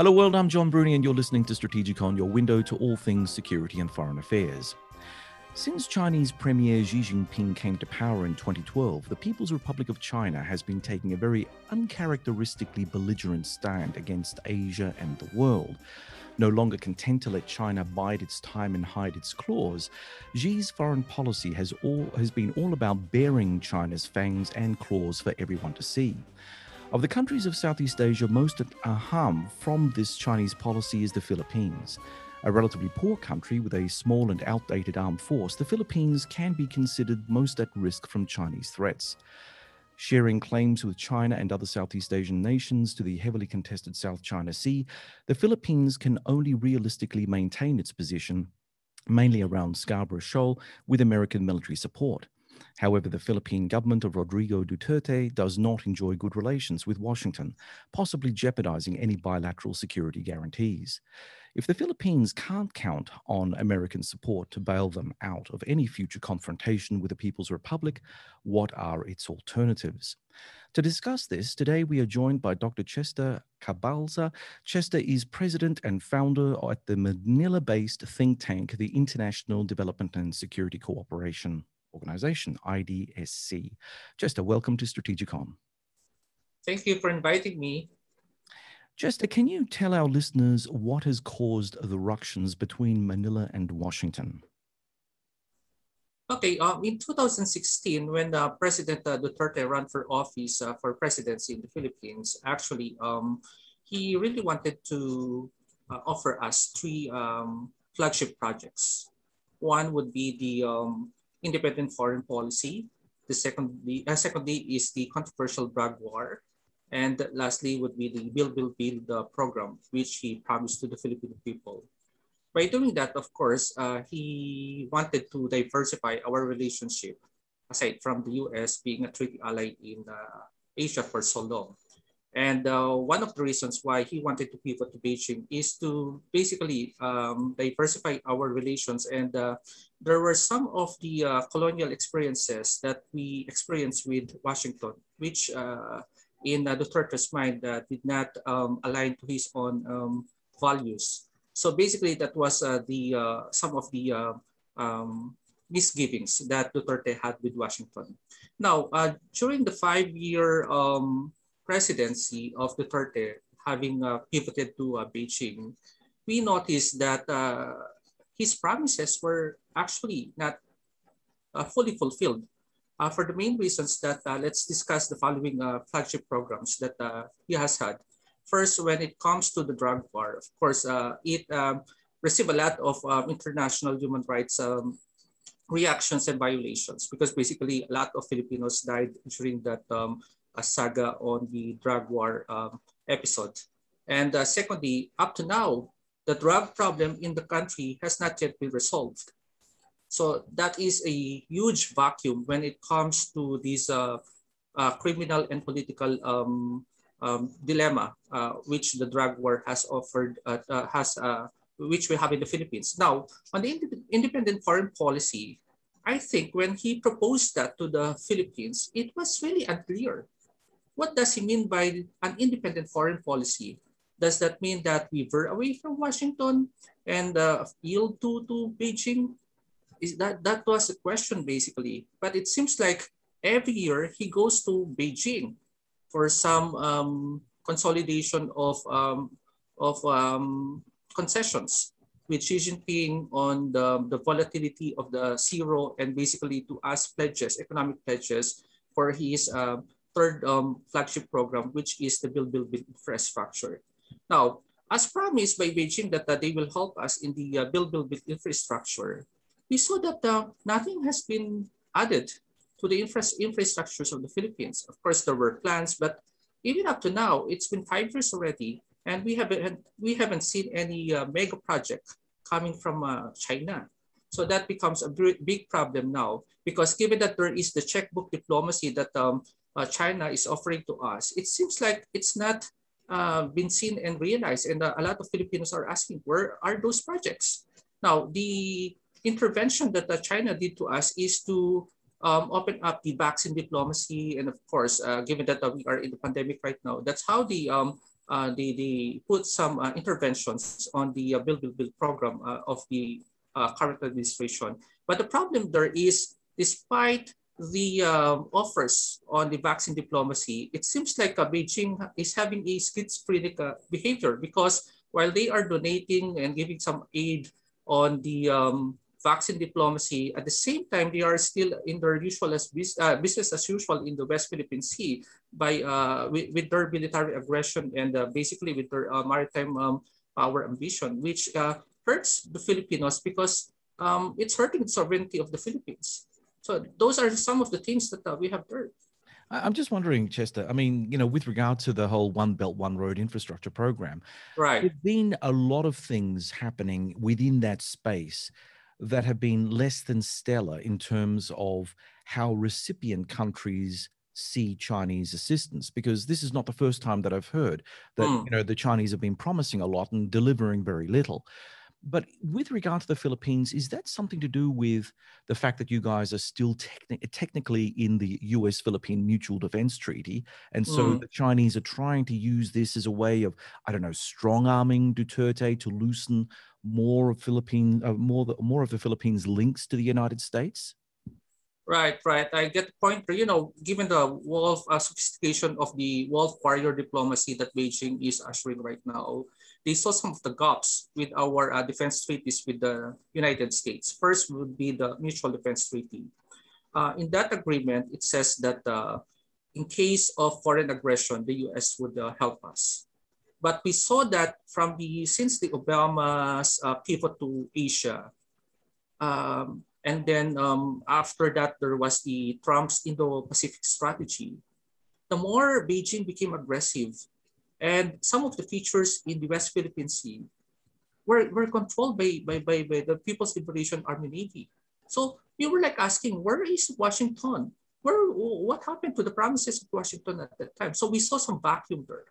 Hello, world. I'm John Bruni, and you're listening to Strategikon, your window to all things security and foreign affairs. Since Chinese Premier Xi Jinping came to power in 2012, the People's Republic of China has been taking a very uncharacteristically belligerent stand against Asia and the world. No longer content to let China bide its time and hide its claws, Xi's foreign policy has all has been all about bearing China's fangs and claws for everyone to see. Of the countries of Southeast Asia most at harm from this Chinese policy is the Philippines. A relatively poor country with a small and outdated armed force, the Philippines can be considered most at risk from Chinese threats. Sharing claims with China and other Southeast Asian nations to the heavily contested South China Sea, the Philippines can only realistically maintain its position, mainly around Scarborough Shoal, with American military support. However, the Philippine government of Rodrigo Duterte does not enjoy good relations with Washington, possibly jeopardizing any bilateral security guarantees. If the Philippines can't count on American support to bail them out of any future confrontation with the People's Republic, what are its alternatives? To discuss this, today we are joined by Dr. Chester Cabalza. Chester is president and founder at the Manila based think tank, the International Development and Security Cooperation Organization, IDSC. Chester, welcome to Strategikon. Thank you for inviting me. Chester, can you tell our listeners what has caused the ructions between Manila and Washington? Okay, um, in 2016, when uh, President uh, Duterte ran for office uh, for presidency in the Philippines, actually, um, he really wanted to uh, offer us three um, flagship projects. One would be the um, independent foreign policy. The second, uh, secondly is the controversial drug war. And lastly would be the Build, Build, Build uh, program, which he promised to the Filipino people. By doing that, of course, uh, he wanted to diversify our relationship, aside from the US being a treaty ally in uh, Asia for so long. And uh, one of the reasons why he wanted to pivot to Beijing is to basically um, diversify our relations. And uh, there were some of the uh, colonial experiences that we experienced with Washington, which uh, in uh, Duterte's mind uh, did not um, align to his own um, values. So basically, that was uh, the uh, some of the uh, um, misgivings that Duterte had with Washington. Now, during the five-year um, presidency of Duterte, having pivoted to Beijing, we noticed that his promises were actually not fully fulfilled uh, for the main reasons that uh, let's discuss the following uh, flagship programs that uh, he has had. First, when it comes to the drug war, of course, uh, it um, received a lot of um, international human rights um, reactions and violations because basically a lot of Filipinos died during that um, saga on the drug war um, episode. And uh, secondly, up to now, the drug problem in the country has not yet been resolved. So that is a huge vacuum when it comes to this uh, uh, criminal and political um, um, dilemma uh, which the drug war has offered, uh, uh, has uh, which we have in the Philippines. Now, on the ind independent foreign policy, I think when he proposed that to the Philippines, it was really unclear. What does he mean by an independent foreign policy? Does that mean that we were away from Washington and yield to, to Beijing? is that that was the question basically. But it seems like every year he goes to Beijing for some um, consolidation of um, of um, concessions with Xi Jinping on the, the volatility of the zero and basically to ask pledges, economic pledges for his uh, third um, flagship program, which is the Build, Build, Build infrastructure. Now, as promised by Beijing that uh, they will help us in the uh, Build, Build, Build infrastructure, we saw that uh, nothing has been added to the infra infrastructures of the Philippines. Of course, there were plans, but even up to now, it's been five years already, and we haven't we haven't seen any uh, mega project coming from uh, China. So that becomes a big problem now because given that there is the checkbook diplomacy that um, uh, China is offering to us, it seems like it's not uh, been seen and realized. And uh, a lot of Filipinos are asking, where are those projects? Now, the intervention that uh, China did to us is to um, open up the vaccine diplomacy. And of course, uh, given that uh, we are in the pandemic right now, that's how the um, they, they put some interventions on the Build, Build, Build program of the current administration. But the problem there is, despite the um, offers on the vaccine diplomacy, it seems like uh, Beijing is having a schizophrenic behavior because while they are donating and giving some aid on the um, vaccine diplomacy. At the same time, they are still in their usual as uh, business as usual in the West Philippine Sea by uh, with, with, their military aggression and uh, basically with their uh, maritime um, power ambition, which uh, hurts the Filipinos because um, it's hurting the sovereignty of the Philippines. So those are some of the things that uh, we have heard. I'm just wondering, Chester. I mean, you know, with regard to the whole One Belt, One Road infrastructure program, right? There's been a lot of things happening within that space that have been less than stellar in terms of how recipient countries see Chinese assistance because this is not the first time that I've heard that mm. you know the Chinese have been promising a lot and delivering very little. But with regard to the Philippines, is that something to do with the fact that you guys are still techni- technically in the US Philippine Mutual Defense Treaty? And so mm. the Chinese are trying to use this as a way of, I don't know, strong arming Duterte to loosen more of Philippine, uh, more, the, more of the Philippines' links to the United States? Right, right. I get the point. You know, given the wolf uh, sophistication of the wolf warrior diplomacy that Beijing is ushering right now, they saw some of the gaps with our uh, defense treaties with the United States. First would be the Mutual Defense Treaty. Uh, in that agreement, it says that uh, in case of foreign aggression, the US would uh, help us. But we saw that from the since the Obama's uh, pivot to Asia, um, and then um, after that there was the Trump's Indo-Pacific strategy. The more Beijing became aggressive, and some of the features in the West Philippine Sea were, were controlled by, by, by, by the People's Liberation Army Navy. So we were like asking, where is Washington? Where, what happened to the promises of Washington at that time? So we saw some vacuum there.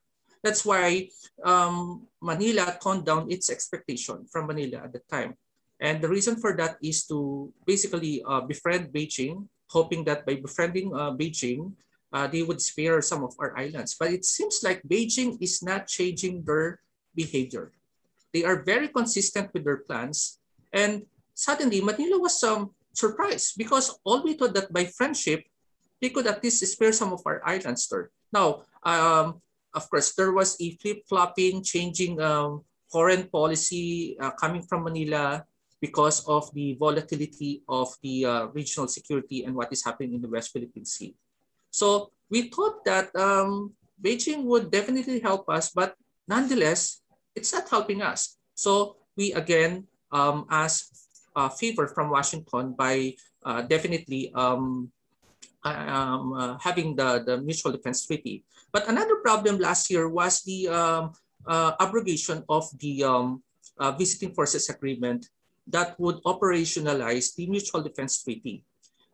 That's why um, Manila toned down its expectation from Manila at the time. And the reason for that is to basically uh, befriend Beijing, hoping that by befriending uh, Beijing, uh, they would spare some of our islands. But it seems like Beijing is not changing their behavior. They are very consistent with their plans. And suddenly, Manila was um, surprised because all we thought that by friendship, they could at least spare some of our islands there. Now, um, of course, there was a flip-flopping, changing um, foreign policy uh, coming from Manila because of the volatility of the uh, regional security and what is happening in the West Philippine Sea. So we thought that um, Beijing would definitely help us, but nonetheless, it's not helping us. So we again um, asked a favor from Washington by uh, definitely um, um, uh, having the, the mutual defense treaty. But another problem last year was the um, uh, abrogation of the um, uh, visiting forces agreement that would operationalize the mutual defense treaty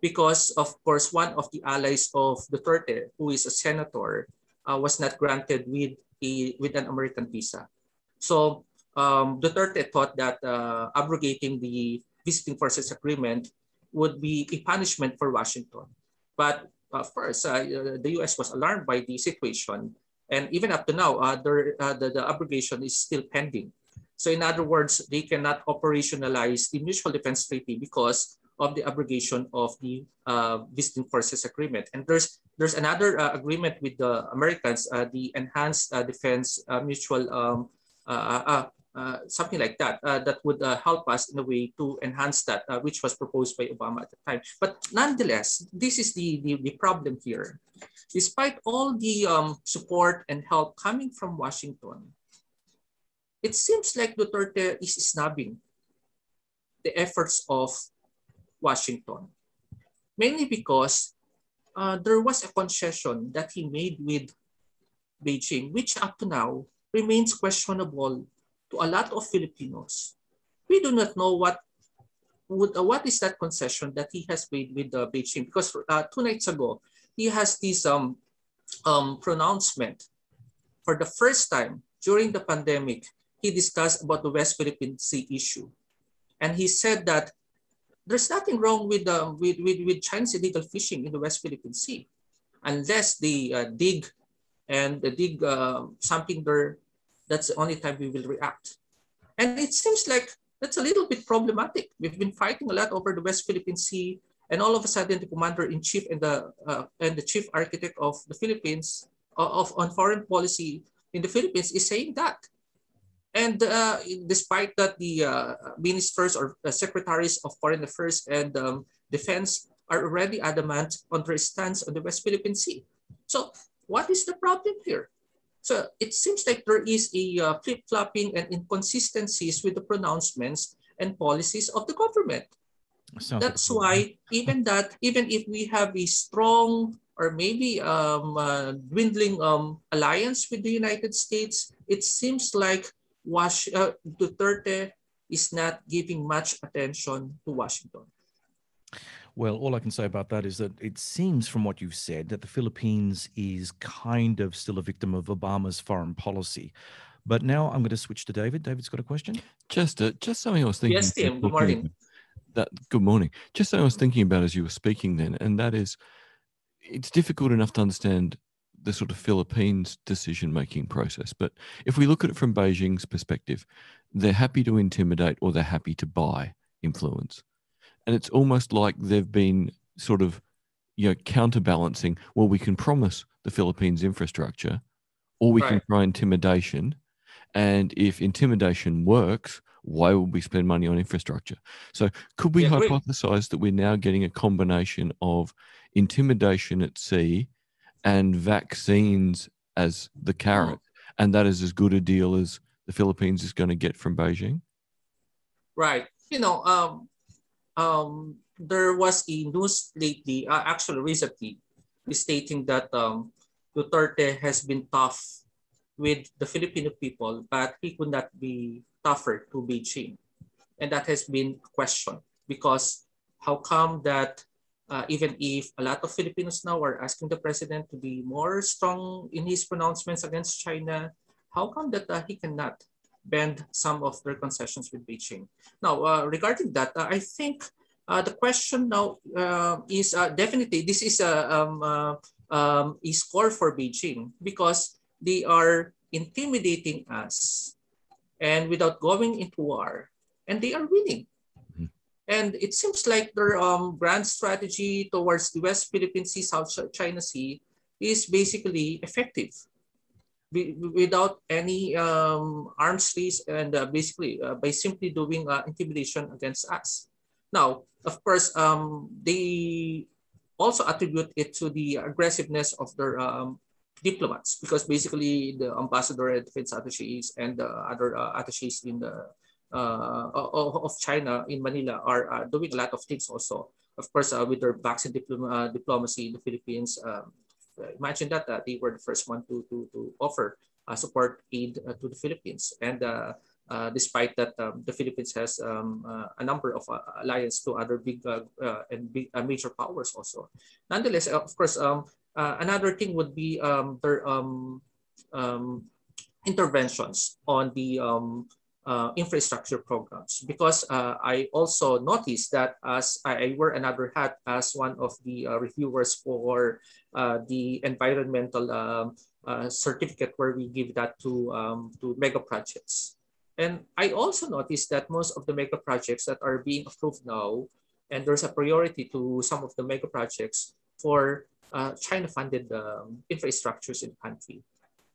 because of course one of the allies of Duterte, who is a senator, uh, was not granted with a with an American visa. So um, Duterte thought that uh, abrogating the visiting forces agreement would be a punishment for Washington. But of course, uh, the U.S. was alarmed by the situation, and even up to now, uh, the, uh, the the abrogation is still pending. So in other words, they cannot operationalize the mutual defense treaty because of the abrogation of the uh, visiting forces agreement. And there's there's another uh, agreement with the Americans, uh, the enhanced uh, defense uh, mutual um, uh, something like that that would help us in a way to enhance that, which was proposed by Obama at the time. But nonetheless, this is the, the, the problem here. Despite all the um, support and help coming from Washington, it seems like Duterte is snubbing the efforts of Washington. Mainly because uh, there was a concession that he made with Beijing, which up to now remains questionable to a lot of Filipinos. We do not know what would, uh, what is that concession that he has made with uh, Beijing because uh, two nights ago he has this um, um, pronouncement for the first time during the pandemic he discussed about the West Philippine Sea issue and he said that there's nothing wrong with, uh, with, with, with Chinese illegal fishing in the West Philippine Sea unless they uh, dig and dig uh, something there, that's the only time we will react. And it seems like that's a little bit problematic. We've been fighting a lot over the West Philippine Sea, and all of a sudden the commander in chief and the uh, and the chief architect of the Philippines uh, of on foreign policy in the Philippines is saying that. And uh, despite that, the uh, ministers or uh, secretaries of foreign affairs and um, defense are already adamant on their stance on the West Philippine Sea. So what is the problem here? So it seems like there is a uh, flip-flopping and inconsistencies with the pronouncements and policies of the government. Sounds That's why even that, even if we have a strong or maybe um, uh, dwindling um, alliance with the United States, it seems like Was uh, Duterte is not giving much attention to Washington. Well, all I can say about that is that it seems from what you've said that the Philippines is kind of still a victim of Obama's foreign policy. But now I'm going to switch to David. David's got a question. Just, uh, just something I was thinking. Yes, Tim. Good morning. That good morning. Just something I was thinking about as you were speaking then, and that is, it's difficult enough to understand the sort of Philippines decision making process. But if we look at it from Beijing's perspective, they're happy to intimidate or they're happy to buy influence and it's almost like they've been sort of you know counterbalancing well we can promise the philippines infrastructure or we right. can try intimidation and if intimidation works why would we spend money on infrastructure so could we yeah, hypothesize that we're now getting a combination of intimidation at sea and vaccines as the carrot. And that is as good a deal as the philippines is going to get from beijing. Right. You know um, um, there was a news lately, uh, actually recently, stating that um, Duterte has been tough with the Filipino people, but he could not be tougher to Beijing. And that has been questioned because how come that uh, even if a lot of Filipinos now are asking the president to be more strong in his pronouncements against China, how come that uh, he cannot bend some of their concessions with Beijing. Now, uh, regarding that, uh, I think uh, the question now uh, is definitely this is a, um, um, a score for Beijing because they are intimidating us and without going into war, and they are winning. And it seems like their um, grand strategy towards the West Philippine Sea, South China Sea is basically effective without any um, arms race and uh, basically uh, by simply doing uh, intimidation against us. Now, of course, um, they also attribute it to the aggressiveness of their um, diplomats because basically the ambassador and defense attaches and the other uh, attaches in the uh, of China in Manila are uh, doing a lot of things also. Of course, uh, with their vaccine diplom uh, diplomacy in the Philippines, um, imagine that uh, they were the first one to, to, to offer uh, support aid uh, to the Philippines. And uh, uh, despite that, um, the Philippines has um, uh, a number of alliance to other big and big major powers also. Nonetheless, of course, um, another thing would be um, their um, um, interventions on the uh, infrastructure programs because uh, I also noticed that as I, wear another hat as one of the uh, reviewers for uh, the environmental um, uh, certificate where we give that to, um, to mega projects. And I also noticed that most of the mega projects that are being approved now, and there's a priority to some of the mega projects for uh, China-funded um, infrastructures in the country.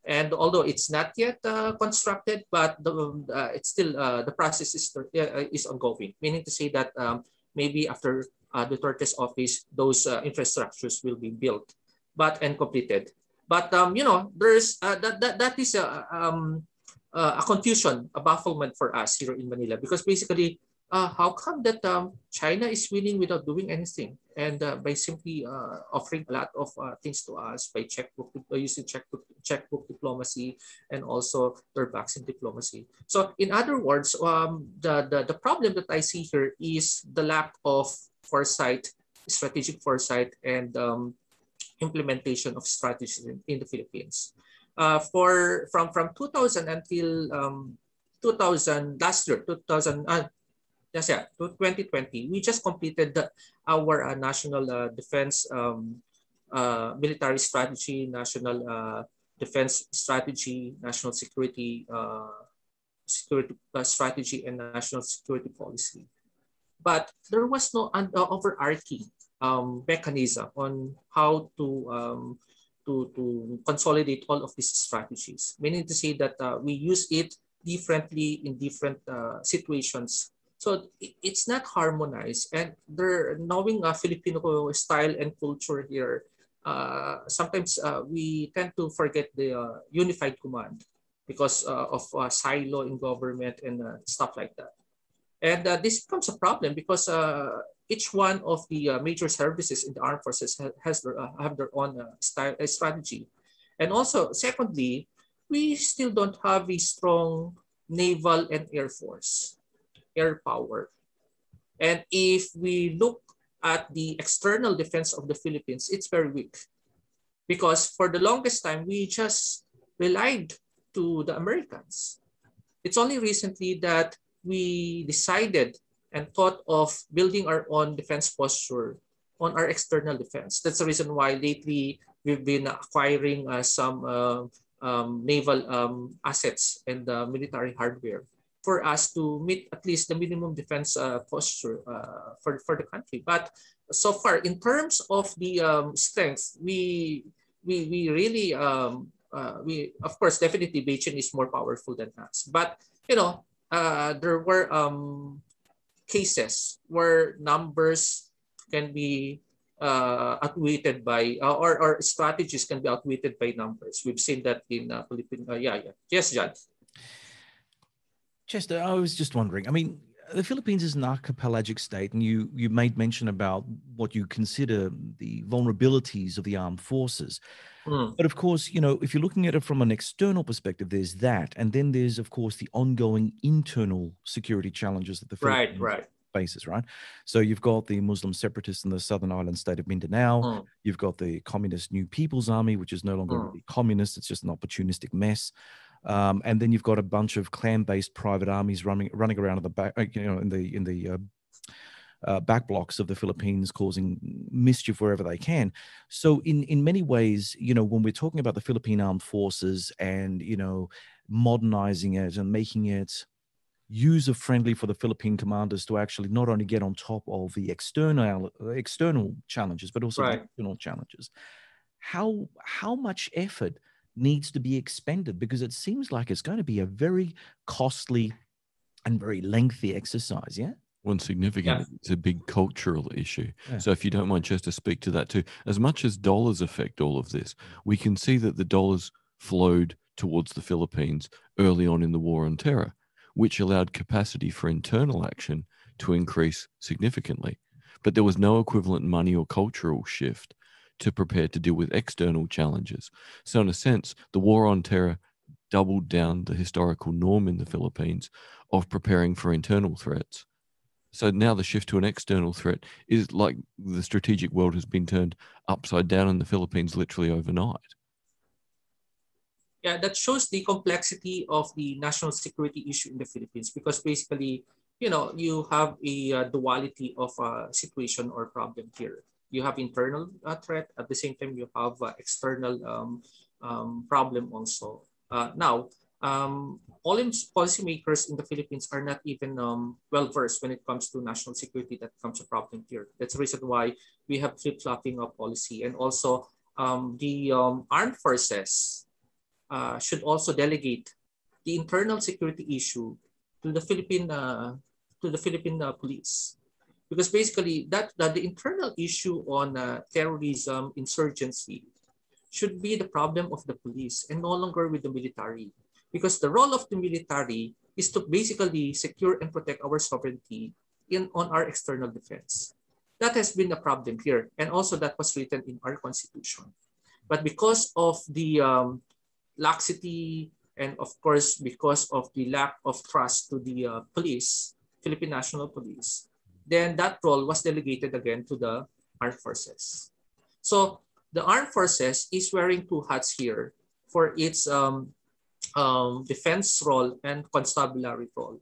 And although it's not yet uh, constructed, but the, uh, it's still uh, the process is uh, is ongoing. Meaning to say that um, maybe after uh, Duterte's office, those uh, infrastructures will be built, but and completed. But um, you know, there's that, that that is a um, a confusion, a bafflement for us here in Manila because basically uh, how come that um, China is winning without doing anything and uh, by simply uh, offering a lot of uh, things to us by checkbook using checkbook checkbook diplomacy and also their vaccine diplomacy. So in other words, um, the, the the problem that I see here is the lack of foresight, strategic foresight, and um, implementation of strategies in, in the Philippines. Uh, for from from 2000 until um, 2000 last year 2000 uh, yes, yeah, to 2020, we just completed the, our uh, national uh, defense um, uh, military strategy, national uh, defense strategy, national security, uh, security uh, strategy, and national security policy. But there was no uh, overarching um, mechanism on how to um, to, to consolidate all of these strategies. Meaning to say that uh, we use it differently in different uh, situations. So it's not harmonized. And there, knowing a Filipino style and culture here, uh, sometimes uh, we tend to forget the uh, unified command because uh, of uh, silo in government and uh, stuff like that. And this becomes a problem because each one of the major services in the armed forces has, has their, have their own style, strategy. And also, secondly, we still don't have a strong naval and air force, air power. And if we look at the external defense of the Philippines, it's very weak. Because for the longest time, we just relied to the Americans. It's only recently that we decided and thought of building our own defense posture on our external defense. That's the reason why lately we've been acquiring uh, some uh, um, naval um, assets and uh, military hardware for us to meet at least the minimum defense uh, posture uh, for, for the country. But so far, in terms of the um, strength, we, we, we really, um, uh, we of course, definitely Beijing is more powerful than us. But, you know, uh, there were um, cases where numbers can be uh, outweighted by, uh, or, or strategies can be outweighted by numbers. We've seen that in uh, Philippine, uh, yeah, yeah. Yes, John. Chester, I was just wondering. I mean, the Philippines is an archipelagic state, and you you made mention about what you consider the vulnerabilities of the armed forces. Mm. But of course, you know, if you're looking at it from an external perspective, there's that, and then there's of course the ongoing internal security challenges that the Philippines right, right. faces. Right. So you've got the Muslim separatists in the southern island state of Mindanao. Mm. You've got the communist New People's Army, which is no longer mm. really communist; it's just an opportunistic mess. Um, and then you've got a bunch of clan-based private armies running running around in the back, uh, you know, in the in the uh, uh, back blocks of the Philippines, causing mischief wherever they can. So, in in many ways, you know, when we're talking about the Philippine armed forces and you know, modernizing it and making it user friendly for the Philippine commanders to actually not only get on top of the external external challenges, but also right. the internal challenges. How how much effort needs to be expended because it seems like it's going to be a very costly and very lengthy exercise. Yeah. One significant, yeah. it's a big cultural issue. Yeah. So, if you don't mind, just to speak to that too, as much as dollars affect all of this, we can see that the dollars flowed towards the Philippines early on in the war on terror, which allowed capacity for internal action to increase significantly. But there was no equivalent money or cultural shift to prepare to deal with external challenges. So, in a sense, the war on terror doubled down the historical norm in the Philippines of preparing for internal threats. So now the shift to an external threat is like the strategic world has been turned upside down in the Philippines literally overnight. Yeah, that shows the complexity of the national security issue in the Philippines because basically, you know, you have a uh, duality of a situation or problem here you have internal uh, threat at the same time you have uh, external um, um, problem also uh, now um, all policymakers in the Philippines are not even um, well versed when it comes to national security. That comes a problem here. That's the reason why we have flip flopping of policy, and also um, the um, armed forces uh, should also delegate the internal security issue to the Philippine uh, to the Philippine uh, police because basically that, that the internal issue on uh, terrorism insurgency should be the problem of the police and no longer with the military. Because the role of the military is to basically secure and protect our sovereignty in on our external defense. That has been a problem here and also that was written in our constitution. But because of the um, laxity and of course because of the lack of trust to the uh, police philippine national police then that role was delegated again to the armed forces. So the armed forces is wearing two hats here for its um, um, defense role and constabulary role.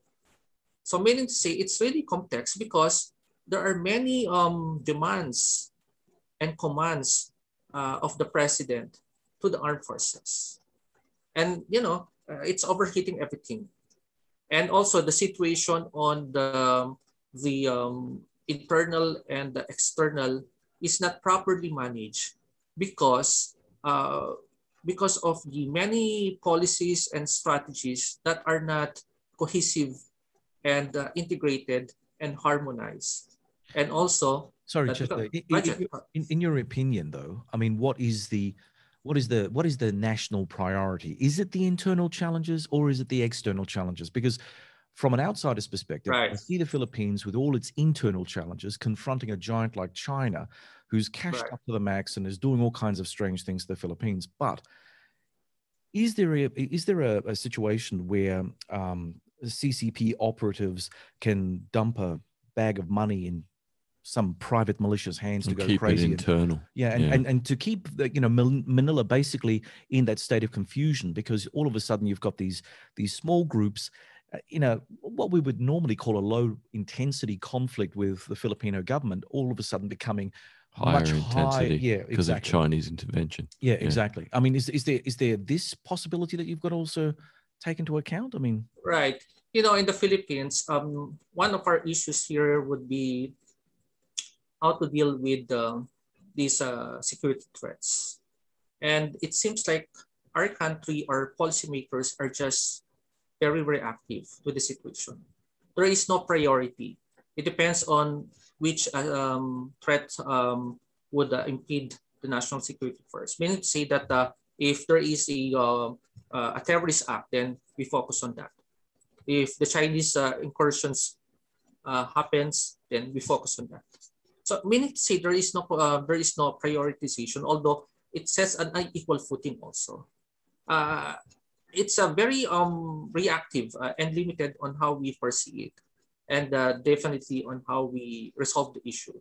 So meaning to say it's really complex because there are many um, demands and commands uh, of the president to the armed forces. and you know uh, it's overheating everything. And also the situation on the the um, internal and the external is not properly managed because uh, because of the many policies and strategies that are not cohesive and uh, integrated and harmonized. And also, sorry, Chester, in, in, in your opinion, though, I mean, what is the what is the what is the national priority? Is it the internal challenges or is it the external challenges? Because from an outsider's perspective, right. I see the Philippines with all its internal challenges confronting a giant like China, who's cashed right. up to the max and is doing all kinds of strange things to the Philippines. But is there a is there a, a situation where um, CCP operatives can dump a bag of money in some private malicious hands and to go crazy. It internal. And, yeah, and, yeah. And, and to keep the, you know Manila basically in that state of confusion because all of a sudden you've got these these small groups you know, what we would normally call a low intensity conflict with the Filipino government, all of a sudden becoming higher much intensity, yeah, because exactly. of Chinese intervention. Yeah, yeah, exactly. I mean, is is there is there this possibility that you've got to also take into account? I mean, right. You know, in the Philippines, um, one of our issues here would be how to deal with uh, these uh, security threats, and it seems like our country, our policymakers are just very reactive to the situation. There is no priority. It depends on which um, threat um, would uh, impede the national security first. Meaning to say that uh, if there is a, uh, uh, a terrorist act, then we focus on that. If the Chinese uh, incursions uh, happens, then we focus on that. So meaning to say there is no there is no prioritization, although it sets an unequal footing also it's a very um, reactive uh, and limited on how we foresee it and uh, definitely on how we resolve the issue.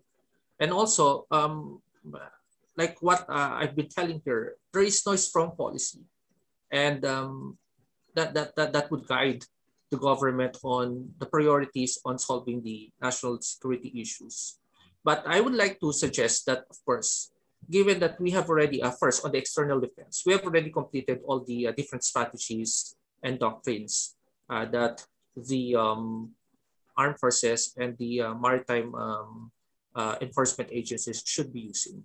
And also, um, like what uh, I've been telling here, there is no strong policy and um, that, that, that, that would guide the government on the priorities on solving the national security issues. But I would like to suggest that, of course, given that we have already, uh, first on the external defense, we have already completed all the uh, different strategies and doctrines uh, that the um, armed forces and the uh, maritime um, uh, enforcement agencies should be using.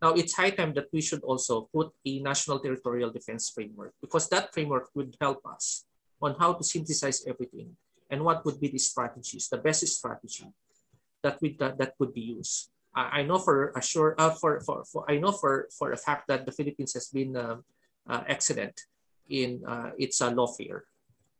Now, it's high time that we should also put a national territorial defense framework because that framework would help us on how to synthesize everything and what would be the strategies, the best strategy that, we, that, that would be used. I know for a sure, uh, for, for, for, I know for, for a fact that the Philippines has been uh, uh, excellent in uh, its uh, lawfare.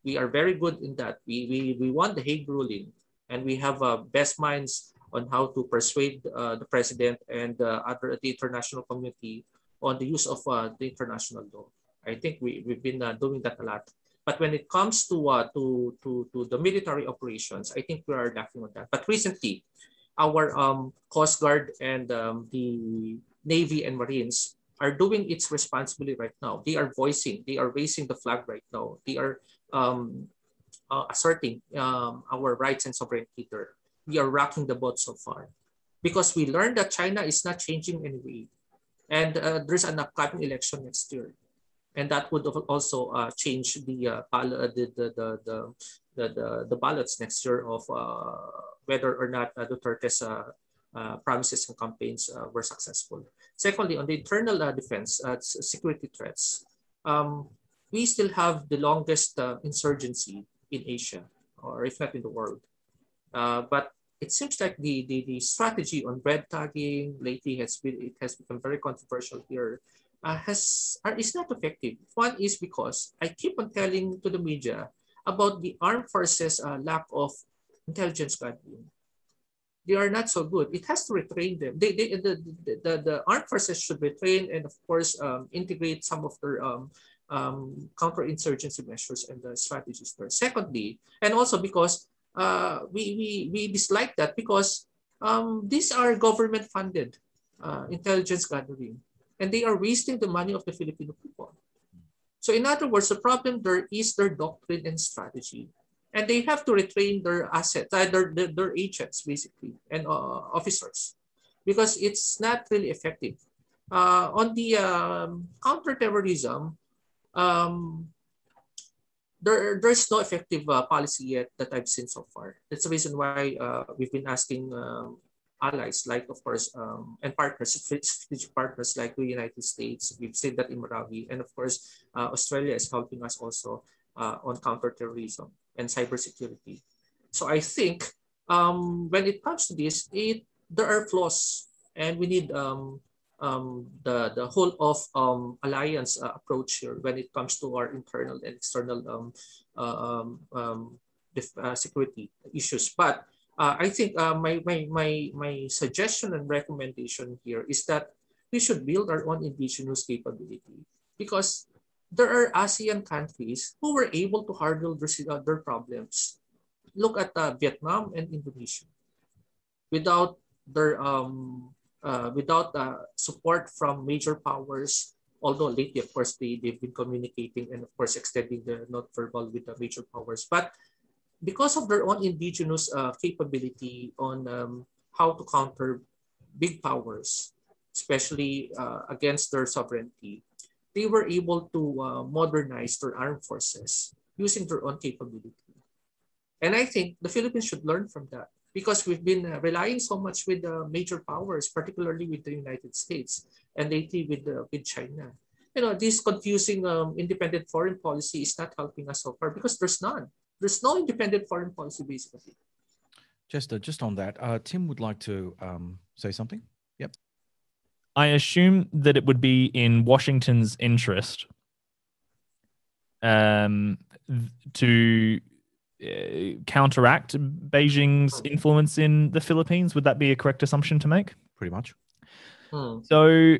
We are very good in that. We, we, we won the Hague ruling and we have uh, best minds on how to persuade uh, the president and other the international community on the use of the international law. I think we, we've been doing that a lot. But when it comes to, to, to, to the military operations, I think we are lacking on that. But recently, our um, Coast Guard and um, the Navy and Marines are doing its responsibility right now. They are voicing, they are raising the flag right now. They are um, uh, asserting um, our rights and sovereignty there. We are rocking the boat so far because we learned that China is not changing anyway. And uh, there's an upcoming election next year. And that would also uh, change the, uh, the, the, the, the, the, the, ballots next year of uh, whether or not uh, Duterte's uh, promises and campaigns were successful. Secondly, on the internal defense, security threats, um, we still have the longest insurgency in Asia, or if not in the world. but it seems like the, the, the strategy on red tagging lately has been it has become very controversial here uh, has is not effective. One is because I keep on telling to the media about the armed forces uh, lack of intelligence gathering. They are not so good. It has to retrain them. They, they, the, the, the armed forces should be trained and of course um, integrate some of their um, um, counterinsurgency measures and the strategies there. Secondly, and also because uh, we, we, we dislike that because um, these are government funded uh, intelligence gathering and they are wasting the money of the Filipino people. So in other words, the problem there is their doctrine and strategy and they have to retrain their assets, uh, their, their, their agents basically, and uh, officers, because it's not really effective. Uh, on the um, counterterrorism, um, there, there's no effective uh, policy yet that I've seen so far. That's the reason why uh, we've been asking um, allies like, of course, um, and partners, strategic partners like the United States. We've seen that in Marawi. And of course, uh, Australia is helping us also uh, on counterterrorism and cybersecurity. So I think um, when it comes to this, it there are flaws and we need um, um, the, the whole of um, alliance uh, approach here when it comes to our internal and external um, uh, um, um, uh, security issues. But uh, I think uh, my, my, my, my suggestion and recommendation here is that we should build our own indigenous capability because there are ASEAN countries who were able to handle their, uh, their problems. Look at uh, Vietnam and Indonesia. Without their um, uh, without uh, support from major powers, although lately, of course, they, they've been communicating and, of course, extending the note verbale with the major powers. But because of their own indigenous uh, capability on um, how to counter big powers, especially uh, against their sovereignty, they were able to uh, modernize their armed forces using their own capability. And I think the Philippines should learn from that because we've been uh, relying so much with the major powers, particularly with the United States and lately with, uh, with China. You know, this confusing um, independent foreign policy is not helping us so far because there's none. There's no independent foreign policy, basically. Just, uh, just on that, uh, Tim would like to um, say something. Yep. I assume that it would be in Washington's interest um, to uh, counteract Beijing's influence in the Philippines. Would that be a correct assumption to make? Pretty much. Hmm. So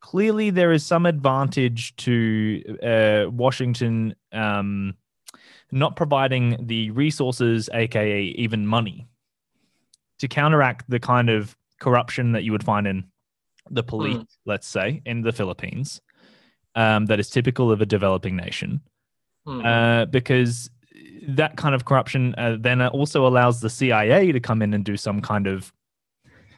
clearly, there is some advantage to uh, Washington um, not providing the resources, aka even money, to counteract the kind of corruption that you would find in the police, Hmm. let's say, in the Philippines, um, that is typical of a developing nation Hmm. uh, because that kind of corruption uh, then also allows the CIA to come in and do some kind of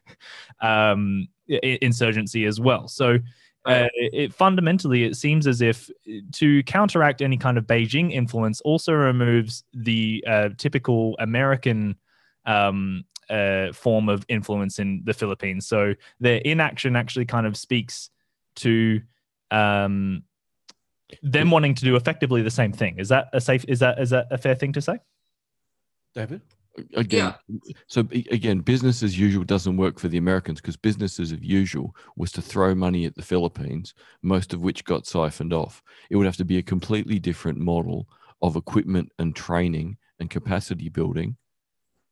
um, i- insurgency as well. So. Uh, it fundamentally it seems as if to counteract any kind of Beijing influence also removes the uh, typical American um, uh, form of influence in the Philippines. So their inaction actually kind of speaks to um, them wanting to do effectively the same thing. Is that a safe? Is that is that a fair thing to say? David? Again so again business as usual doesn't work for the americans because business as usual was to throw money at the philippines most of which got siphoned off it would have to be a completely different model of equipment and training and capacity building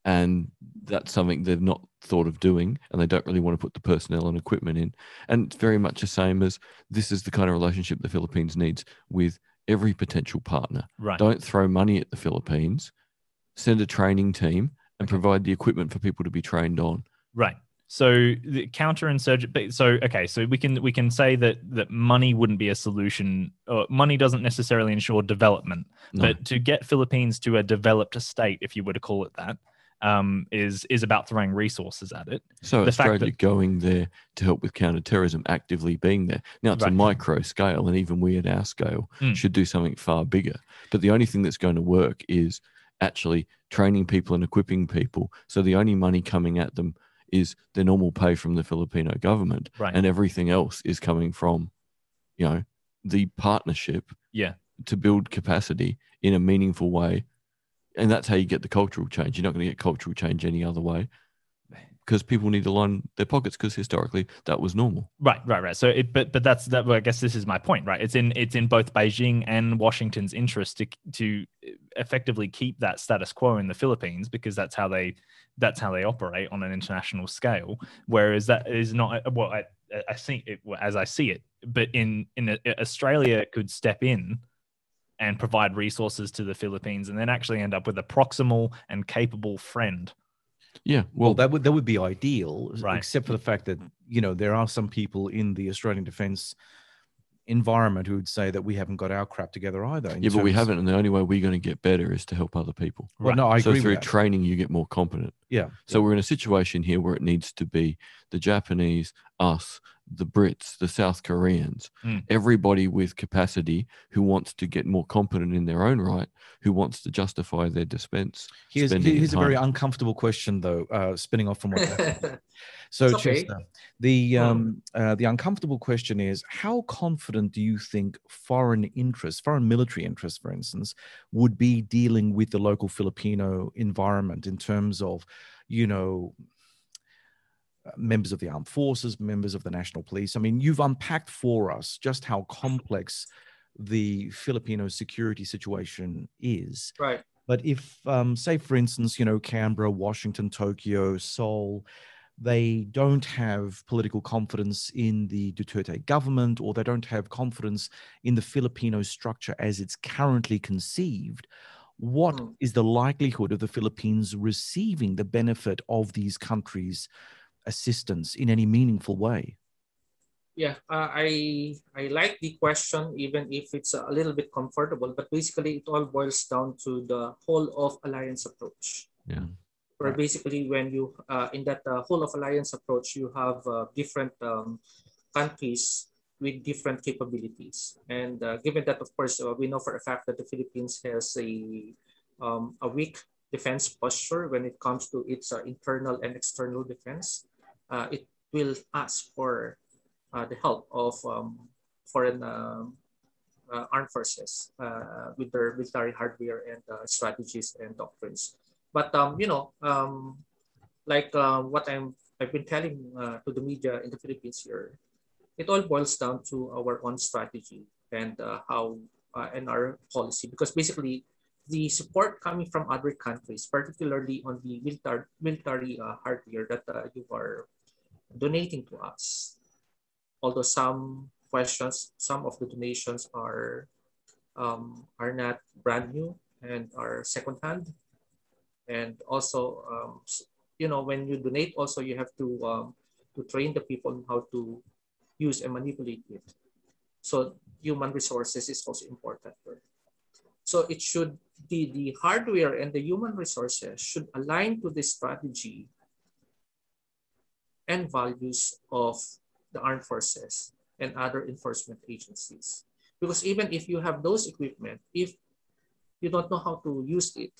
and that's something they've not thought of doing and they don't really want to put the personnel and equipment in and it's very much the same as this is the kind of relationship the philippines needs with every potential partner Right. don't throw money at the Philippines. Send a training team and Okay. provide the equipment for people to be trained on. Right. So the counterinsurgent. So okay. So we can we can say that that money wouldn't be a solution. Or money doesn't necessarily ensure development, No. but to get Philippines to a developed state, if you were to call it that, um, is is about throwing resources at it. so the fact Australia that- going there to help with counterterrorism, actively being there. Now it's a micro scale, and even we at our scale Mm. should do something far bigger. But the only thing that's going to work is actually training people and equipping people. So the only money coming at them is their normal pay from the Filipino government, Right. and everything else is coming from, you know, the partnership Yeah. to build capacity in a meaningful way. And that's how you get the cultural change. You're not going to get cultural change any other way because people need to line their pockets because historically that was normal. Right, right, right. So, it, but but that's that. Well, I guess this is my point, right? It's in it's in both Beijing and Washington's interest to to effectively keep that status quo in the Philippines because that's how they that's how they operate on an international scale. Whereas that is not well, I I think it as I see it. But in in Australia, could step in and provide resources to the Philippines, and then actually end up with a proximal and capable friend. Yeah. Well, Well, that would that would be ideal, Right. except for the fact that you know there are some people in the Australian defence environment who would say that we haven't got our crap together either. yeah, but we haven't. And the only way we're going to get better is to help other people. Well, no, I so agree through with that. training, you get more competent. Yeah. So we're in a situation here where it needs to be the Japanese, us, the Brits, the South Koreans, Mm. everybody with capacity who wants to get more competent in their own right, who wants to justify their dispense. Here's, spending here's a very uncomfortable question, though, uh, spinning off from what. Daphne So, It's okay. Chester, the um, uh, the uncomfortable question is: How confident do you think foreign interests, foreign military interests, for instance, would be dealing with the local Filipino environment in terms of, you know, members of the armed forces, members of the national police? I mean, you've unpacked for us just how complex the Filipino security situation is. right. But if, um, say, for instance, you know, Canberra, Washington, Tokyo, Seoul, they don't have political confidence in the Duterte government or they don't have confidence in the Filipino structure as it's currently conceived, what is Hmm. the likelihood of the Philippines receiving the benefit of these countries' assistance in any meaningful way? Yeah, uh, I I like the question, even if it's a little bit comfortable. But basically, it all boils down to the whole of alliance approach. Yeah. Where basically, when you uh, in that uh, whole of alliance approach, you have uh, different um, countries with different capabilities. And uh, given that, of course, uh, we know for a fact that the Philippines has a um, a weak defense posture when it comes to its uh, internal and external defense, uh, it will ask for uh, the help of um, foreign um, uh, armed forces uh, with their military hardware and uh, strategies and doctrines. But um, you know, um, like uh, what I'm I've been telling to the media in the Philippines here, it all boils down to our own strategy and how and our policy because basically the support coming from other countries, particularly on the military military uh, hardware that uh, you are donating to us, although some questions, some of the donations are um, are not brand new and are secondhand, and also um, you know when you donate, also you have to um, to train the people how to use and manipulate it. So human resources is also important. So it should the the hardware and the human resources should align to the strategy and values of the armed forces and other enforcement agencies. Because even if you have those equipment, if you don't know how to use it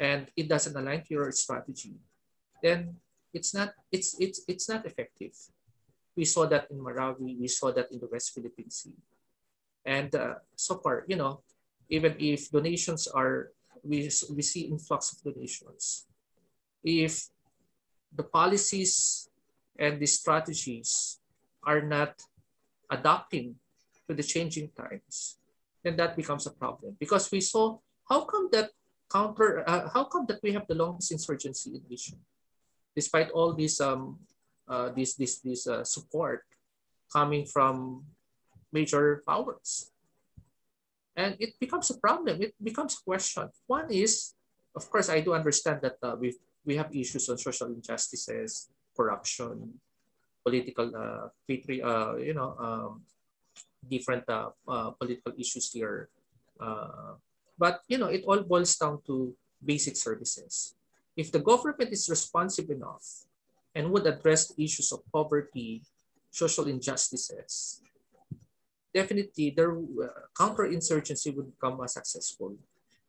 and it doesn't align to your strategy, then it's not it's it's it's not effective. We saw that in Marawi, we saw that in the West Philippine Sea. And uh, so far, you know, even if donations are we, we see influx of donations, if the policies and the strategies are not adapting to the changing times, then that becomes a problem. Because we saw how come that counter, uh, how come that we have the longest insurgency in Asia, despite all this um, uh, this this this uh, support coming from major powers, and it becomes a problem. It becomes a question. One is, of course, I do understand that uh, we we have issues on social injustices, corruption, political uh, uh you know um, different uh, uh, political issues here. Uh, but you know it all boils down to basic services. If the government is responsive enough and would address issues of poverty social injustices definitely their uh, counterinsurgency would become uh, successful.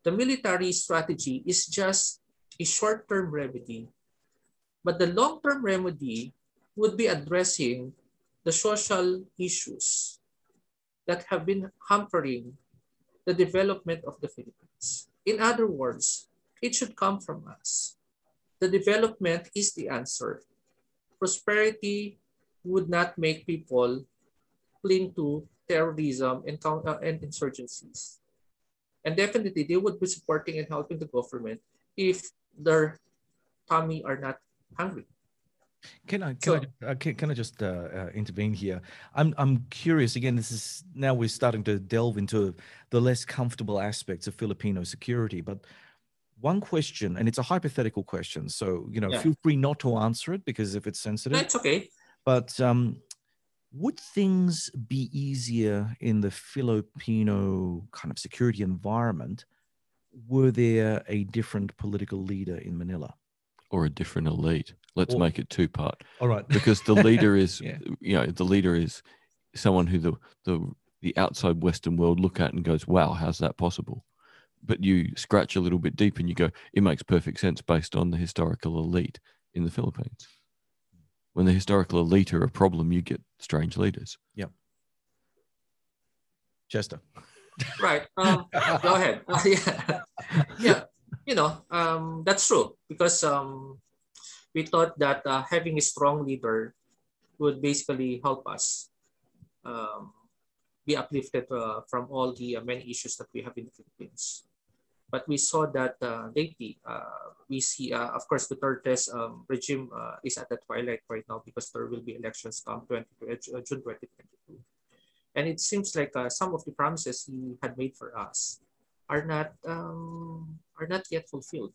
The military strategy is just a short-term remedy but the long-term remedy would be addressing the social issues that have been hampering the development of the Philippines. In other words, it should come from us. The development is the answer. Prosperity would not make people cling to terrorism and, uh, and insurgencies. And definitely, they would be supporting and helping the government if their tummy are not hungry. Can I can, So- I, uh, can, can I just uh, uh, intervene here? I'm I'm curious. Again, this is now we're starting to delve into the less comfortable aspects of Filipino security. But one question, and it's a hypothetical question, so you know, Yeah. feel free not to answer it because if it's sensitive. That's okay. But um, would things be easier in the Filipino kind of security environment were there a different political leader in Manila? Or a different elite. Let's Or- make it two part All right. because the leader is, Yeah. you know, the leader is someone who the the the outside Western world look at and goes, "Wow, how's that possible?" But you scratch a little bit deep and you go, "It makes perfect sense based on the historical elite in the Philippines." When the historical elite are a problem, you get strange leaders. Yeah. Chester. Right. Um, go ahead. Uh, yeah. yeah. You know, um, that's true because um, we thought that uh, having a strong leader would basically help us um, be uplifted uh, from all the uh, many issues that we have in the Philippines. But we saw that uh, lately, uh, we see, uh, of course, Duterte's um, regime uh, is at the twilight right now because there will be elections come 20, uh, June 2022. And it seems like some of the promises he had made for us are not um, are not yet fulfilled.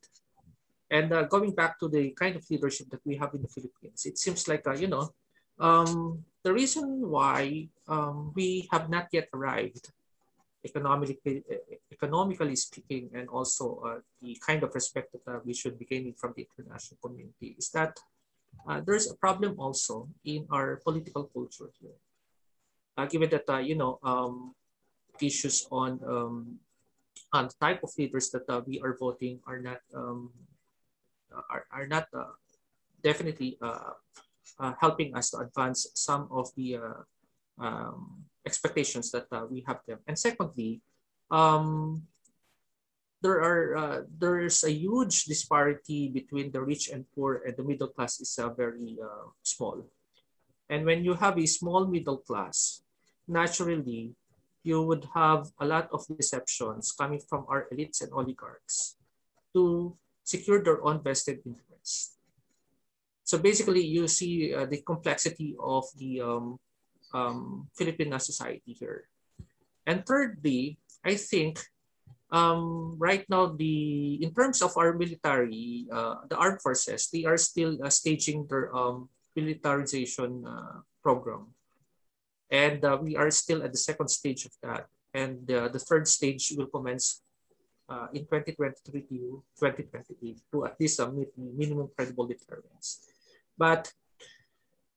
And uh, going back to the kind of leadership that we have in the Philippines, it seems like uh, you know um, the reason why um, we have not yet arrived economically economically speaking and also uh, the kind of respect that uh, we should be gaining from the international community is that uh, there's a problem also in our political culture here uh, given that you know um, issues on um, the type of leaders that uh, we are voting are not um, are, are not uh, definitely uh, uh, helping us to advance some of the uh, um, expectations that uh, we have them. And secondly, um, there are there's a huge disparity between the rich and poor, and the middle class is very small. And when you have a small middle class, naturally, you would have a lot of deceptions coming from our elites and oligarchs to secure their own vested interests. So basically, you see uh, the complexity of the um, um, Filipino society here. And thirdly, I think um, right now, the in terms of our military, uh, the armed forces, they are still uh, staging their um, militarization uh, program. And uh, we are still at the second stage of that. And uh, the third stage will commence uh, in 2023 to 2028 to at least uh, minimum credible deterrence. But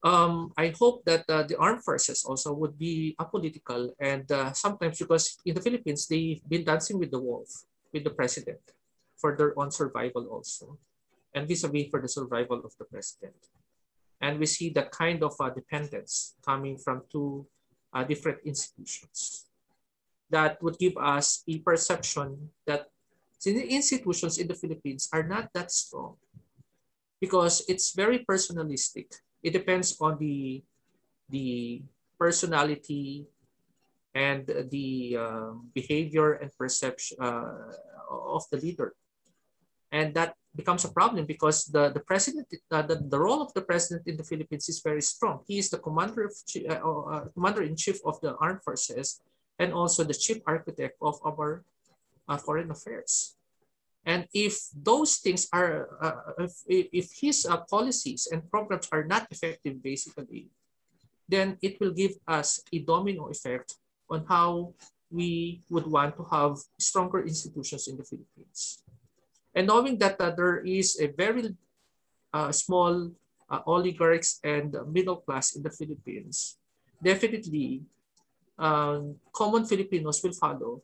um, I hope that uh, the armed forces also would be apolitical and uh, sometimes because in the Philippines, they've been dancing with the wolf, with the president for their own survival also and vis-a-vis for the survival of the president. And we see that kind of uh, dependence coming from two uh, different institutions that would give us a perception that the institutions in the Philippines are not that strong because it's very personalistic. It depends on the, the personality and the uh, behavior and perception uh, of the leader. And that becomes a problem because the, the president, uh, the, the role of the president in the Philippines is very strong. He is the commander of uh, uh, commander in chief of the armed forces and also the chief architect of our uh, foreign affairs. And if those things are, uh, if, if his uh, policies and programs are not effective, basically, then it will give us a domino effect on how we would want to have stronger institutions in the Philippines. And knowing that uh, there is a very uh, small uh, oligarchs and middle class in the Philippines, definitely um, common Filipinos will follow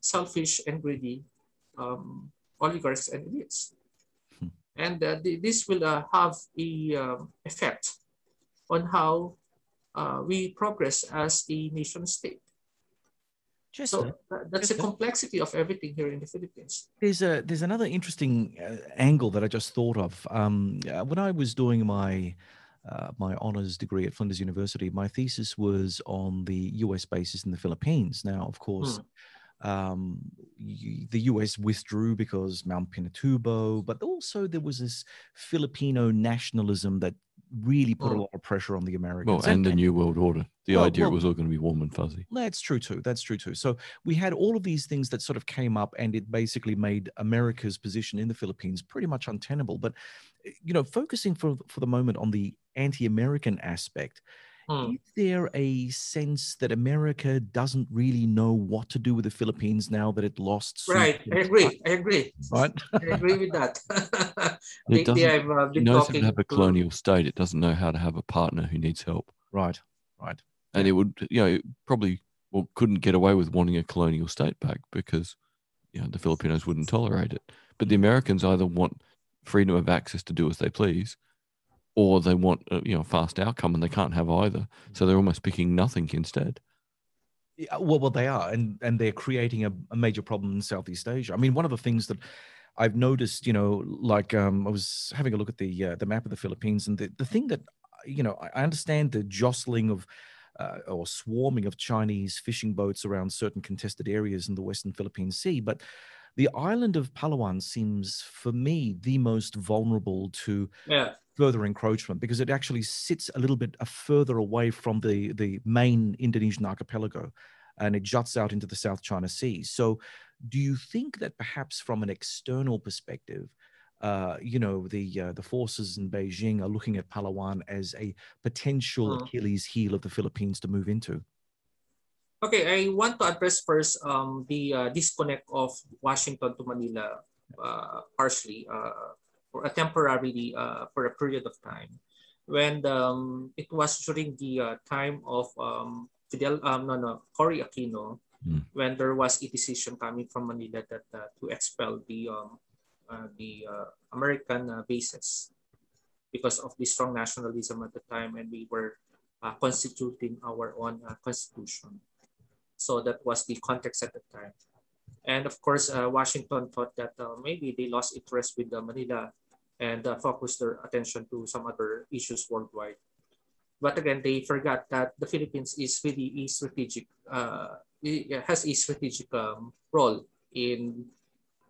selfish and greedy um, oligarchs and elites. Hmm. And uh, th- this will uh, have a um, effect on how uh, we progress as a nation state. Chester, So tha- that's the complexity of everything here in the Philippines. There's a there's another interesting uh, angle that I just thought of. Um, uh, when I was doing my uh, my honors degree at Flinders University, my thesis was on the U.S. bases in the Philippines. Now, of course, um, the U.S. withdrew because Mount Pinatubo, but also there was this Filipino nationalism that really put a Mm. lot of pressure on the Americans. Well, Americans. and the New World Order. The Well, idea well- it was all going to be warm and fuzzy. That's true too. That's true too. So we had all of these things that sort of came up, and it basically made America's position in the Philippines pretty much untenable. But eh, you know, focusing for for the moment on the anti-American aspect, is there a sense that America doesn't really know what to do with the Philippines now that it lost? Right, I agree. I agree. Right, I agree with that. It doesn't- have uh, It been knows how to have a colonial state. It doesn't know how to have a partner who needs help. right, right. And it would, you know, it probably well, couldn't get away with wanting a colonial state back because, you know, the Filipinos wouldn't tolerate it. But the Americans either want freedom of access to do as they please, or they want, a, you know, fast outcome, and they can't have either. So they're almost picking nothing instead. Yeah, well, well, they are, and and they're creating a, a major problem in Southeast Asia. I mean, one of the things that I've noticed, you know, like um, I was having a look at the uh, the map of the Philippines, and the the thing that you know, I understand the jostling of uh, or swarming of Chinese fishing boats around certain contested areas in the Western Philippine Sea, but the island of Palawan seems, for me, the most vulnerable to Yeah, further encroachment because it actually sits a little bit uh, further away from the the main Indonesian archipelago and it juts out into the South China Sea. So do you think that perhaps from an external perspective uh, you know the uh, the forces in Beijing are looking at Palawan as a potential Hmm. Achilles heel of the Philippines to move into. Okay, I want to address first um, the uh, disconnect of Washington to Manila uh, partially uh, or uh, temporarily uh, for a period of time. When um, it was during the uh, time of um, Fidel, um, no, no, Cory Aquino, Hmm. when there was a decision coming from Manila that uh, to expel the um, uh, the uh, American uh, bases because of the strong nationalism at the time, and we were uh, constituting our own uh, constitution. So that was the context at the time. And of course, uh, Washington thought that uh, maybe they lost interest with uh, Manila and uh, focused their attention to some other issues worldwide. But again, they forgot that the Philippines is really a strategic, uh, has a strategic um, role in,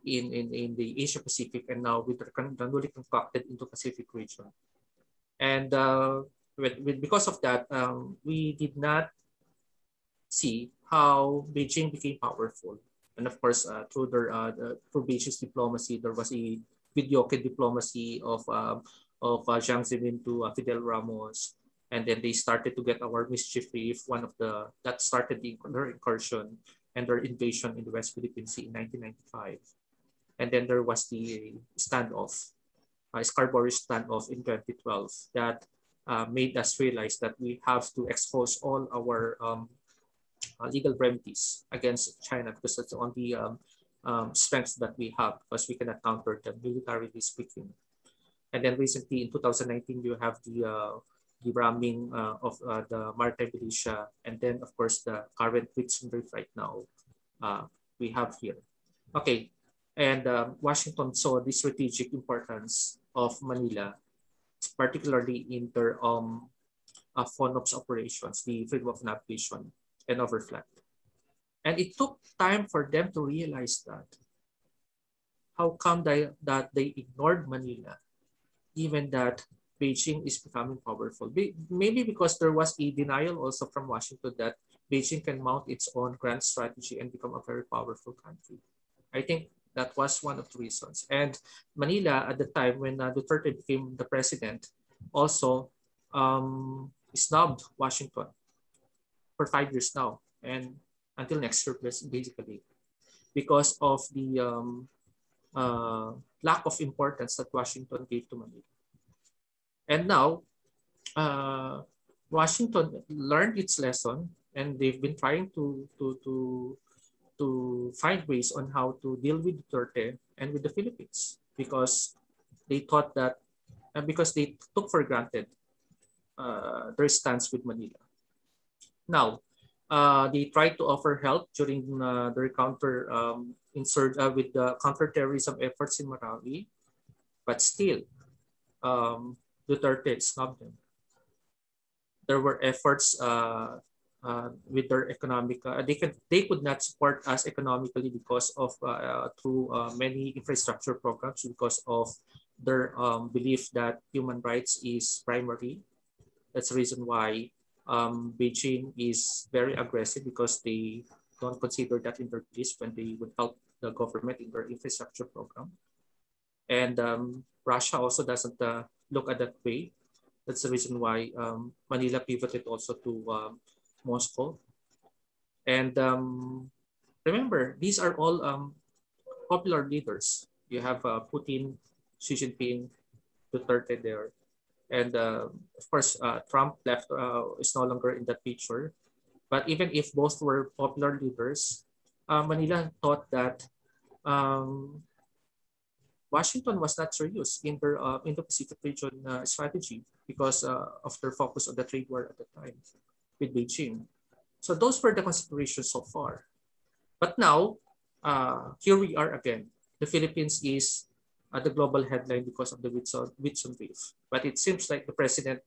in, in, in the Asia Pacific and now with the newly concocted Indo-Pacific region. And uh, with, with, because of that, um, we did not see how Beijing became powerful. And of course, uh, through their uh, through Beijing's diplomacy, there was a videoke diplomacy of um, of uh, Jiang Zemin to uh, Fidel Ramos, and then they started to get our mischief reef. One of the that started the, their incursion and their invasion in the West Philippine Sea in 1995, and then there was the standoff, uh, Scarborough standoff in 2012 that uh, made us realize that we have to expose all our um, uh, legal remedies against China because that's the only um, um, strengths that we have because we cannot counter them militarily speaking. And then recently in 2019, you have the uh, the ramming uh, of uh, the maritime militia, and then of course the current Whitsun Reef right now uh, we have here. Okay, and um, Washington saw the strategic importance of Manila, particularly in their um, uh, FONOPS operations, the freedom of navigation and overflight. And it took time for them to realize that. How come they, that they ignored Manila, even that Beijing is becoming powerful? Be- Maybe because there was a denial also from Washington that Beijing can mount its own grand strategy and become a very powerful country. I think that was one of the reasons. And Manila, at the time when uh, Duterte became the president, also um, snubbed Washington for five years now and until next year basically because of the um, uh, lack of importance that Washington gave to Manila. And now uh, Washington learned its lesson and they've been trying to, to, to, to find ways on how to deal with Duterte and with the Philippines because they thought that and because they took for granted uh, their stance with Manila. Now, uh, they tried to offer help during uh, their counter um, uh, with the counterterrorism efforts in Marawi, but still, um, Duterte snubbed them. There were efforts uh, uh, with their economic. Uh, they can they could not support us economically because of uh, through many infrastructure programs because of their um, belief that human rights is primary. That's the reason why um, Beijing is very aggressive because they don't consider that in their list when they would help the government in their infrastructure program. And um, Russia also doesn't uh, look at that way. That's the reason why um, Manila pivoted also to um, Moscow. And um, remember, these are all um, popular leaders. You have uh, Putin, Xi Jinping, Duterte there. And uh, of course, uh, Trump left uh, is no longer in that picture. But even if both were popular leaders, Manila thought that um, Washington was not serious in their uh, Indo-Pacific region uh, strategy because of their focus on the trade war at the time with Beijing. So those were the considerations so far. But now, uh, here we are again. The Philippines is the global headline because of the Whitsun, Whitsun Reef. But it seems like the president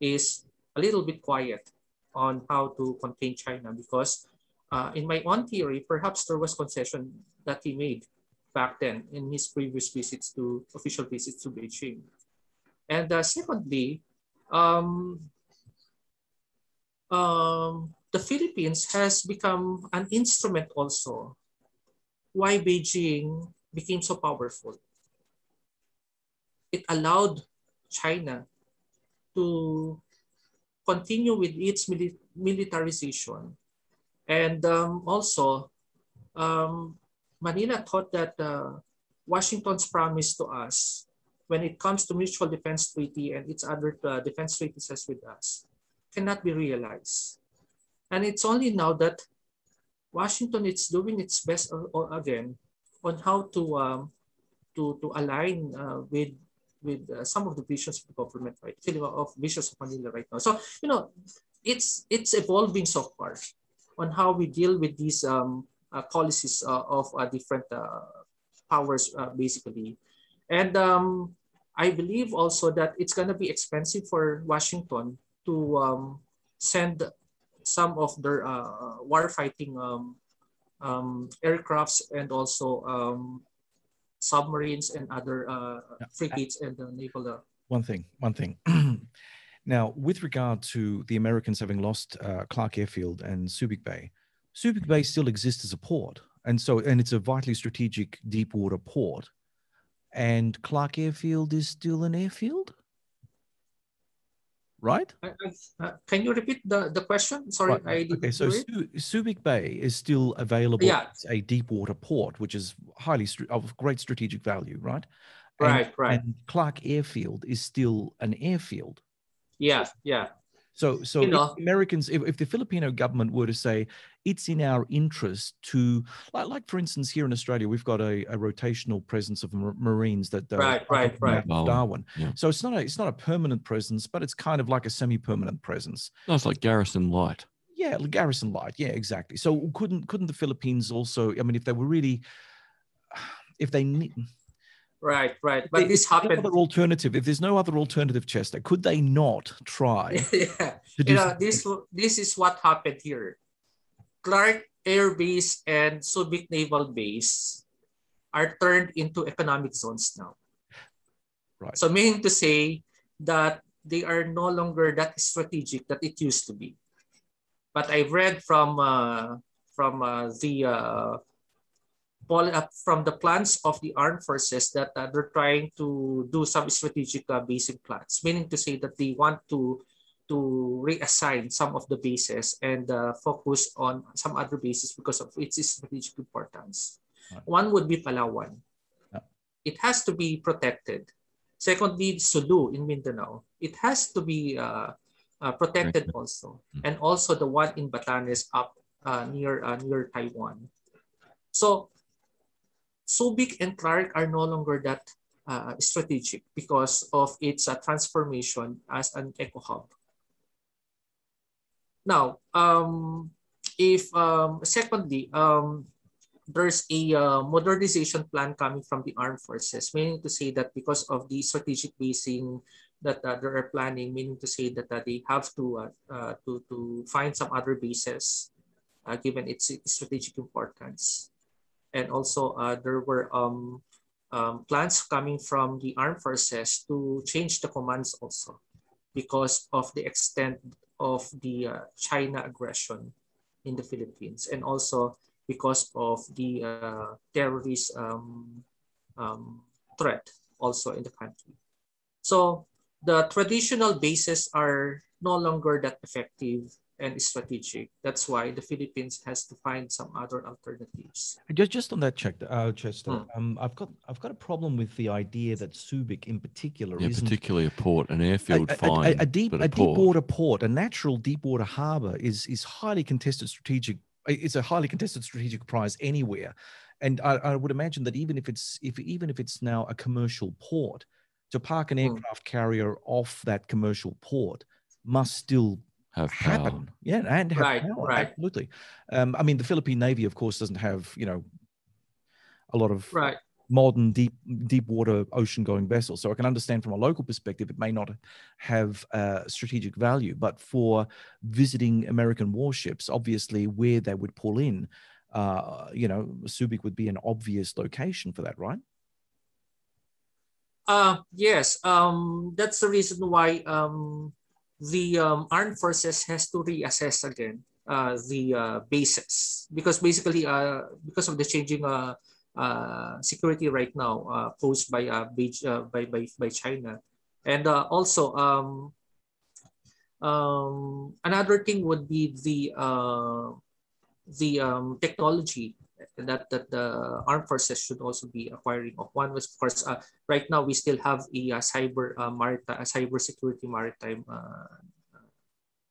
is a little bit quiet on how to contain China because uh, in my own theory, perhaps there was concession that he made back then in his previous visits to official visits to Beijing. And uh, secondly, um, um, the Philippines has become an instrument also why Beijing became so powerful. It allowed China to continue with its militarization. And um, also, um, Manila thought that uh, Washington's promise to us when it comes to mutual defense treaty and its other uh, defense treaties with us cannot be realized. And it's only now that Washington is doing its best again on how to um, to to align uh, with with uh, some of the visions of the government, right? Of visions of Manila right now. So you know, it's it's evolving so far on how we deal with these um, uh, policies uh, of uh, different powers, basically. And um, I believe also that it's going to be expensive for Washington to um, send some of their uh, warfighting um, um, aircrafts and also um, submarines and other uh, frigates and uh, naval. one thing, one thing. now, with regard to the Americans having lost Clark Airfield and Subic Bay, Subic Bay still exists as a port, and so and it's a vitally strategic deep water port. And Clark Airfield is still an airfield, right? Uh, can you repeat the, the question? Sorry, right. I didn't Okay, so Su- Subic Bay is still available yeah. as a deep water port, which is highly of great strategic value, right? Right, and, right. And Clark Airfield is still an airfield. Yeah, yeah. So, so you know, Americans, if, if the Filipino government were to say it's in our interest to, like, like for instance, here in Australia, we've got a, a rotational presence of Marines that uh, right, right, right, Darwin. Yeah. So it's not a it's not a permanent presence, but it's kind of like a semi-permanent presence. No, it's like Garrison Light. Yeah, Garrison Light. Yeah, exactly. So couldn't couldn't the Philippines also? I mean, if they were really, if they need Right, right. But this happened. No other alternative. If there's no other alternative, Chester, could they not try? yeah. you know, this this is what happened here. Clark Air Base and Subic Naval Base are turned into economic zones now. Right. So meaning to say that they are no longer that strategic that it used to be. But I've read from uh, from uh, the uh, from the plans of the armed forces that uh, they're trying to do some strategic uh, basing plans, meaning to say that they want to to reassign some of the bases and uh, focus on some other bases because of its strategic importance. Right. One would be Palawan. Yeah. It has to be protected. Secondly, Sulu in Mindanao. It has to be uh, uh, protected right. also. Mm-hmm. And also the one in Batanes up uh, near near Taiwan. So Subic and Clark are no longer that uh, strategic because of its uh, transformation as an eco hub. Now, um, if um, secondly, um, there's a uh, modernization plan coming from the armed forces, meaning to say that because of the strategic basing that uh, they are planning, meaning to say that uh, they have to uh, uh, to to find some other bases, uh, given its strategic importance. And also uh, there were um, um, plans coming from the armed forces to change the commands also because of the extent of the uh, China aggression in the Philippines and also because of the uh, terrorist um, um, threat also in the country. So the traditional bases are no longer that effective and strategic. That's why the Philippines has to find some other alternatives. Just just on that check, uh, Chester, Hmm. um, I've got I've got a problem with the idea that Subic in particular Yeah, isn't particularly a port, an a, airfield, a- a- fine, a deep but a, a, deep water port, a natural deep water harbor is is highly contested strategic. It's a highly contested strategic prize anywhere, and I, I would imagine that even if it's if even if it's now a commercial port, to park an Hmm. aircraft carrier off that commercial port must still have happen. power. Yeah, and have Right, power, right. absolutely. Um, I mean, the Philippine Navy, of course, doesn't have you know a lot of Right. modern deep deep water ocean going vessels. So I can understand from a local perspective, it may not have uh, strategic value, but for visiting American warships, obviously where they would pull in, uh, you know, Subic would be an obvious location for that, right? Uh, yes, um, that's the reason why um, the um, armed forces has to reassess again uh, the uh, bases. Because basically uh, because of the changing uh, uh, security right now uh, posed by, uh, Beij- uh, by by by China, and uh, also um, um, another thing would be the uh, the um, technology that that the armed forces should also be acquiring of. One of course uh, right now we still have a, uh cyber uh, maritime, a cyber security maritime uh,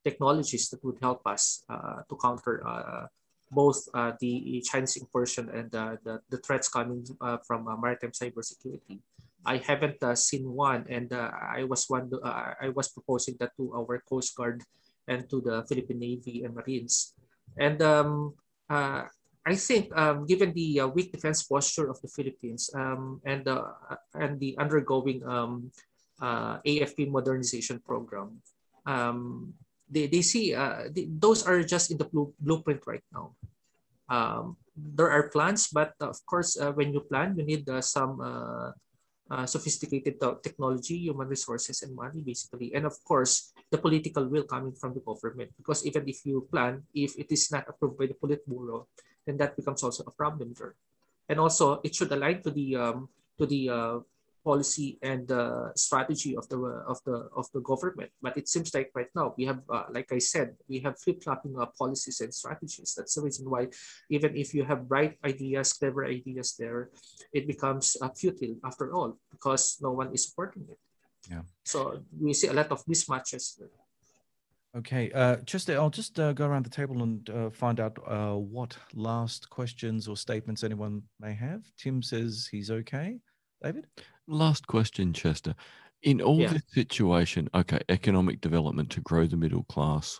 technologies that would help us uh, to counter uh, both uh, the Chinese incursion and the, the threats coming from maritime cybersecurity. I haven't seen one, and I was one. I was proposing that to our Coast Guard and to the Philippine Navy and Marines, and um, uh, I think, um, given the uh, weak defense posture of the Philippines um, and uh, and the undergoing um, uh, AFP modernization program, um, they, they see uh, they, those are just in the blue, blueprint right now. Um, there are plans, but of course, uh, when you plan, you need uh, some uh, uh, sophisticated te- technology, human resources, and money, basically. And of course, the political will coming from the government. Because even if you plan, if it is not approved by the Politburo, then that becomes also a problem there. And also, it should align to the um, to the uh, policy and uh, strategy of the of the of the government. But it seems like right now we have, uh, like I said, we have flip flopping uh, policies and strategies. That's the reason why, even if you have bright ideas, clever ideas there, it becomes uh, futile after all because no one is supporting it. Yeah. So we see a lot of mismatches. Okay, uh, Chester, I'll just uh, go around the table and uh, find out uh, what last questions or statements anyone may have. Tim says he's okay. David? Last question, Chester. In all Yeah. this situation, okay, economic development to grow the middle class,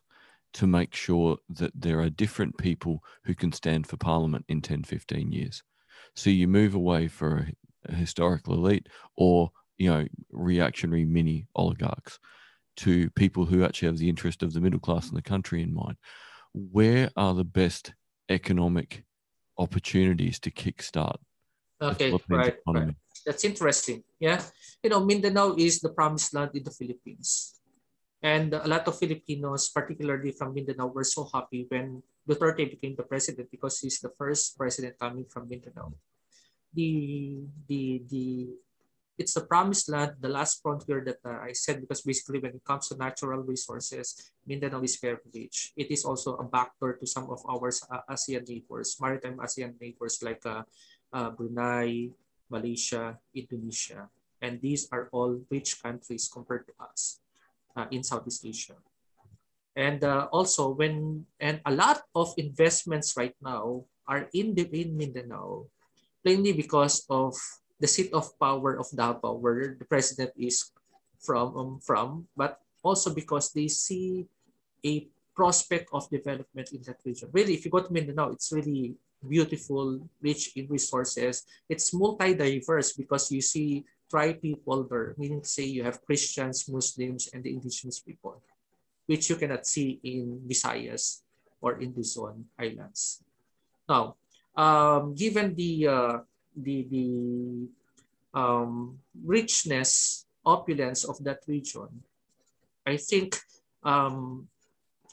to make sure that there are different people who can stand for parliament in 10, 15 years. So you move away for a, a historical elite or, you know, reactionary mini oligarchs to people who actually have the interest of the middle class in the country in mind. Where are the best economic opportunities to kickstart Okay, right, right. That's interesting. Yeah. You know, Mindanao is the promised land in the Philippines. And a lot of Filipinos, particularly from Mindanao, were so happy when Duterte became the president because he's the first president coming from Mindanao. The the the it's the promised land, the last frontier that uh, I said because basically when it comes to natural resources, Mindanao is very rich. It is also a backdoor to some of our uh, ASEAN neighbors, maritime ASEAN neighbors like uh, uh, Brunei, Malaysia, Indonesia, and these are all rich countries compared to us uh, in Southeast Asia. And uh, also when and a lot of investments right now are in the in Mindanao, plainly because of the seat of power of Davao, where the president is from um, from, but also because they see a prospect of development in that region. Really, if you go to Mindanao, it's really beautiful, rich in resources. It's multi-diverse because you see tribe people there, meaning to say you have Christians, Muslims, and the indigenous people, which you cannot see in Visayas or in Zone Islands. Now, um, given the uh, the the um, richness, opulence of that region, I think, um,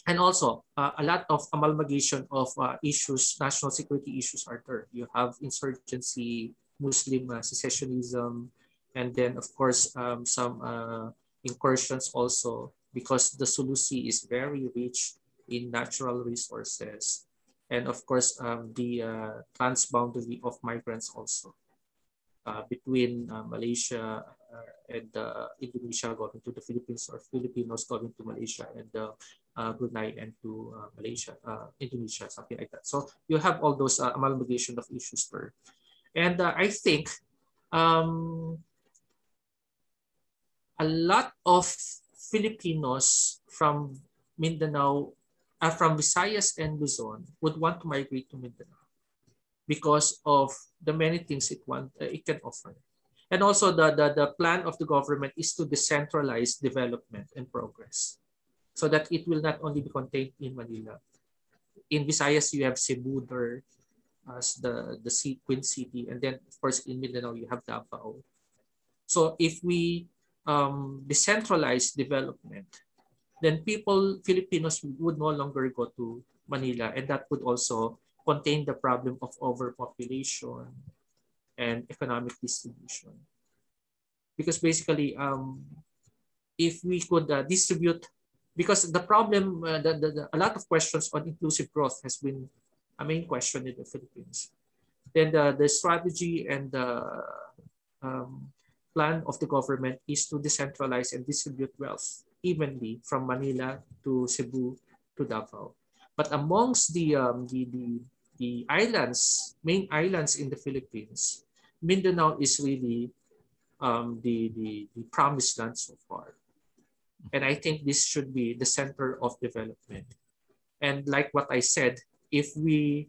and also uh, a lot of amalgamation of uh, issues, national security issues are there. You have insurgency, Muslim uh, secessionism, and then of course um, some uh, incursions also because the Sulu Sea is very rich in natural resources. And of course, um, the uh, transboundary of migrants also uh, between uh, Malaysia uh, and uh, Indonesia going to the Philippines or Filipinos going to Malaysia and uh, Brunei and to Malaysia, Indonesia, something like that. So you have all those amalgamation of issues there. And I think um, a lot of Filipinos from Mindanao, uh, from Visayas and Luzon would want to migrate to Mindanao because of the many things it want uh, it can offer. And also the, the, the plan of the government is to decentralize development and progress so that it will not only be contained in Manila. In Visayas, you have Cebu there as the, the Queen City. And then, of course, in Mindanao, you have Davao. So if we um, decentralized development, then people, Filipinos would no longer go to Manila and that would also contain the problem of overpopulation and economic distribution. Because basically, um, if we could uh, distribute, because the problem, uh, the, the, the, a lot of questions on inclusive growth has been a main question in the Philippines. Then the, the strategy and the um, plan of the government is to decentralize and distribute wealth evenly from Manila to Cebu to Davao. But amongst the, um, the, the, the islands, main islands in the Philippines, Mindanao is really um, the, the, the promised land so far. And I think this should be the center of development. And like what I said, if we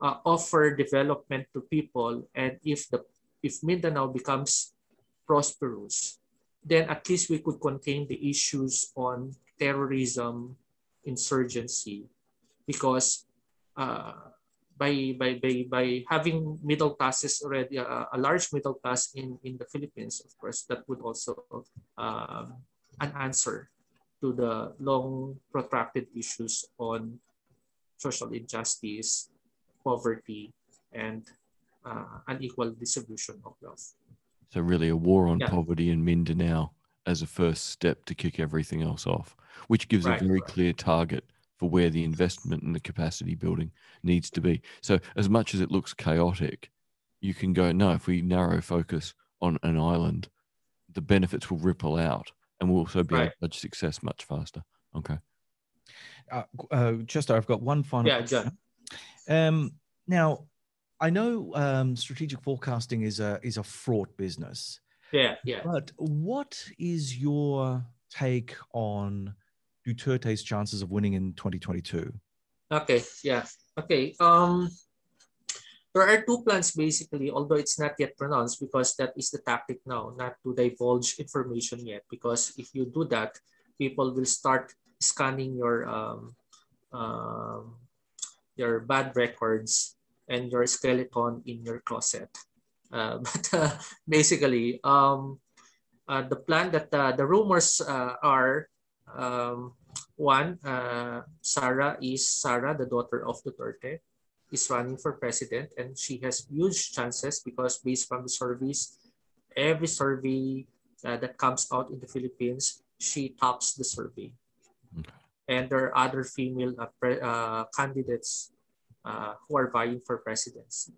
uh, offer development to people and if the if Mindanao becomes prosperous, then at least we could contain the issues on terrorism, insurgency, because uh, by, by, by, by having middle classes already, uh, a large middle class in, in the Philippines, of course, that would also um, an answer to the long protracted issues on social injustice, poverty, and uh, unequal distribution of wealth. So really, a war on yeah. poverty in Mindanao as a first step to kick everything else off, which gives right, a very right. clear target for where the investment and the capacity building needs to be. So as much as it looks chaotic, you can go no. If we narrow focus on an island, the benefits will ripple out, and we'll also be right. able to judge success much faster. Okay. Uh, uh, Chester, I've got one final. Yeah, John. Um, now, I know um, strategic forecasting is a is a fraught business. Yeah, yeah. But what is your take on Duterte's chances of winning in 2022? Okay, yeah. Okay. Um there are two plans basically, although it's not yet pronounced because that is the tactic now, not to divulge information yet. Because if you do that, people will start scanning your um, um, your bad records and your skeleton in your closet. Uh, but uh, basically, um, uh, the plan that uh, the rumors uh, are um, one, uh, Sara is Sarah, the daughter of Duterte, is running for president, and she has huge chances because based from the surveys, every survey that comes out in the Philippines, she tops the survey. Okay. And there are other female candidates uh, who are vying for presidency.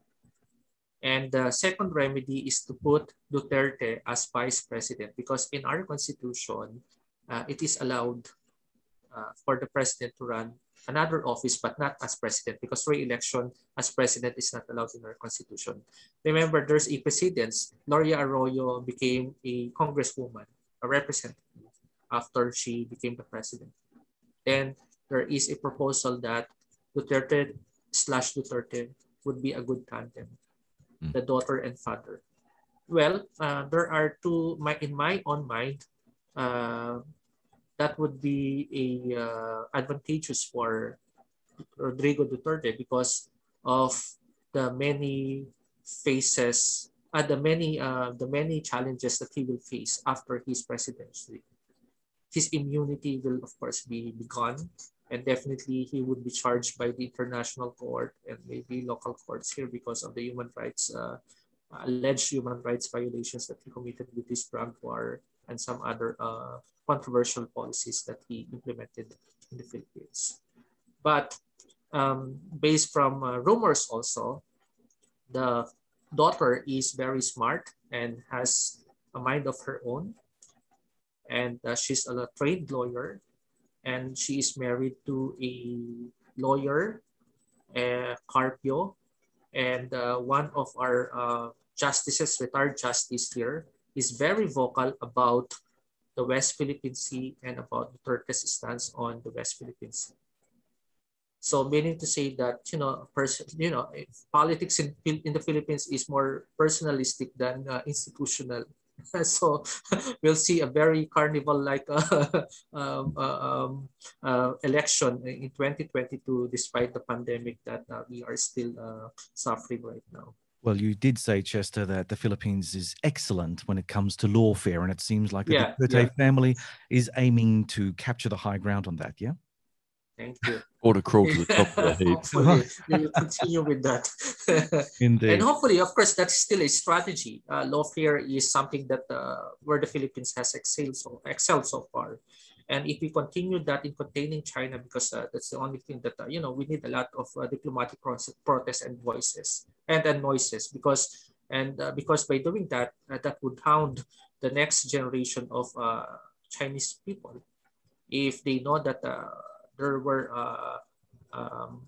And the second remedy is to put Duterte as vice president because in our constitution, uh, it is allowed uh, for the president to run another office but not as president because re-election as president is not allowed in our constitution. Remember, there's a precedence. Gloria Arroyo became a congresswoman, a representative, after she became the president. Then there is a proposal that Duterte slash Duterte would be a good tandem, mm. the daughter and father. Well, uh, there are two, my, in my own mind, uh, that would be a uh, advantageous for Rodrigo Duterte because of the many faces, uh, the many uh, the many challenges that he will face after his presidency. His immunity will of course be, be gone and definitely he would be charged by the international court and maybe local courts here because of the human rights uh, alleged human rights violations that he committed with his drug war and some other uh, controversial policies that he implemented in the Philippines. But um, based from uh, rumors also, the daughter is very smart and has a mind of her own. And uh, she's a trained lawyer and she is married to a lawyer, uh, Carpio. And uh, one of our uh, justices, retired justice here, is very vocal about the West Philippine Sea and about Duterte's stance on the West Philippine Sea. So meaning to say that you know, person, you know, politics in in the Philippines is more personalistic than uh, institutional. so we'll see a very carnival-like uh, um, uh, um, uh, election in 2022, despite the pandemic that uh, we are still uh, suffering right now. Well, you did say, Chester, that the Philippines is excellent when it comes to lawfare, and it seems like the Yeah, Duterte yeah. family is aiming to capture the high ground on that. Yeah. Thank you. Or to crawl to the top of the heap. we will continue with that. Indeed. and hopefully, of course, that's still a strategy. Uh, lawfare is something that uh, where the Philippines has excelled so, excelled so far. And if we continue that in containing China, because uh, that's the only thing that, uh, you know, we need a lot of uh, diplomatic protests and voices and, and noises because, and uh, because by doing that, uh, that would hound the next generation of uh, Chinese people if they know that uh, there were uh, um,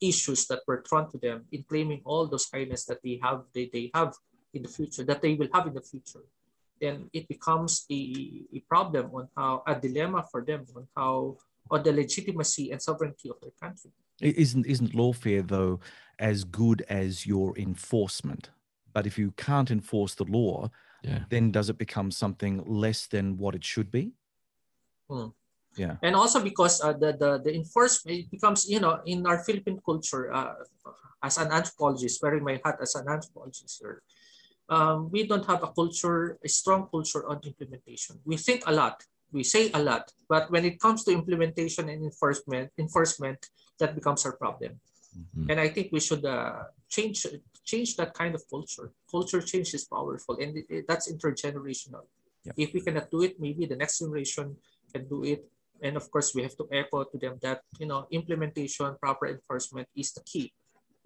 issues that were thrown to them in claiming all those kindness that they have they, they have in the future that they will have in the future then it becomes a, a problem on how a dilemma for them on how on the legitimacy and sovereignty of their country Isn't isn't lawfare though as good as your enforcement? But if you can't enforce the law, Yeah. then does it become something less than what it should be? And also because uh, the, the the enforcement it becomes you know in our Philippine culture uh, as an anthropologist wearing my hat as an anthropologist here um, we don't have a culture a strong culture on implementation we think a lot we say a lot but when it comes to implementation and enforcement enforcement that becomes our problem Mhm. and I think we should uh, change change that kind of culture. Culture change is powerful, and it, it- that's intergenerational. Yep. If we cannot do it, maybe the next generation can do it. And of course, we have to echo to them that you know implementation, proper enforcement is the key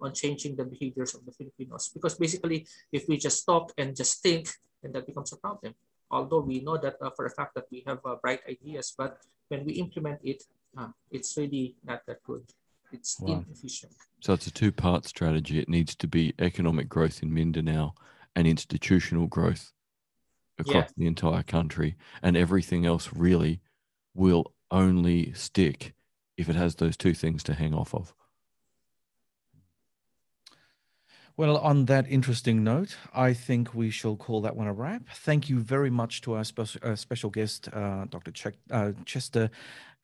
on changing the behaviors of the Filipinos. Because basically, if we just talk and just think, then that becomes a problem. Although we know that uh, for a fact that we have uh, bright ideas, but when we implement it, uh, it's really not that good. It's Wow. inefficient. So it's a two part strategy. It needs to be economic growth in Mindanao and institutional growth across the entire country. And everything else really will only stick if it has those two things to hang off of. Well, on that interesting note, I think we shall call that one a wrap. Thank you very much to our special, uh, special guest, uh, Dr. Ch- uh, Chester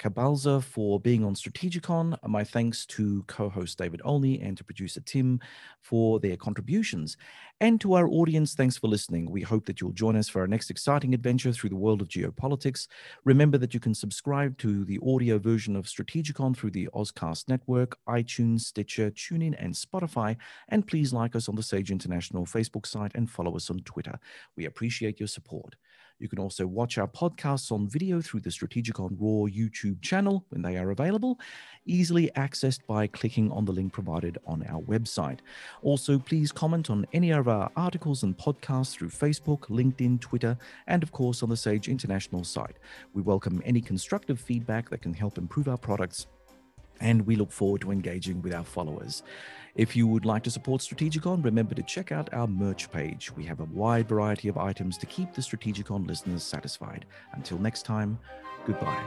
Cabalza, for being on Strategikon. My thanks to co host David Olney and to producer Tim for their contributions. And to our audience, thanks for listening. We hope that you'll join us for our next exciting adventure through the world of geopolitics. Remember that you can subscribe to the audio version of Strategikon through the Ozcast Network, iTunes, Stitcher, TuneIn, and Spotify. And please like us on the Sage International Facebook site and follow us on Twitter. We appreciate your support. You can also watch our podcasts on video through the Strategikon Raw YouTube channel when they are available, easily accessed by clicking on the link provided on our website. Also, please comment on any of our articles and podcasts through Facebook, LinkedIn, Twitter, and of course on the Sage International site. We welcome any constructive feedback that can help improve our products and we look forward to engaging with our followers. If you would like to support Strategikon, remember to check out our merch page. We have a wide variety of items to keep the Strategikon listeners satisfied. Until next time, goodbye.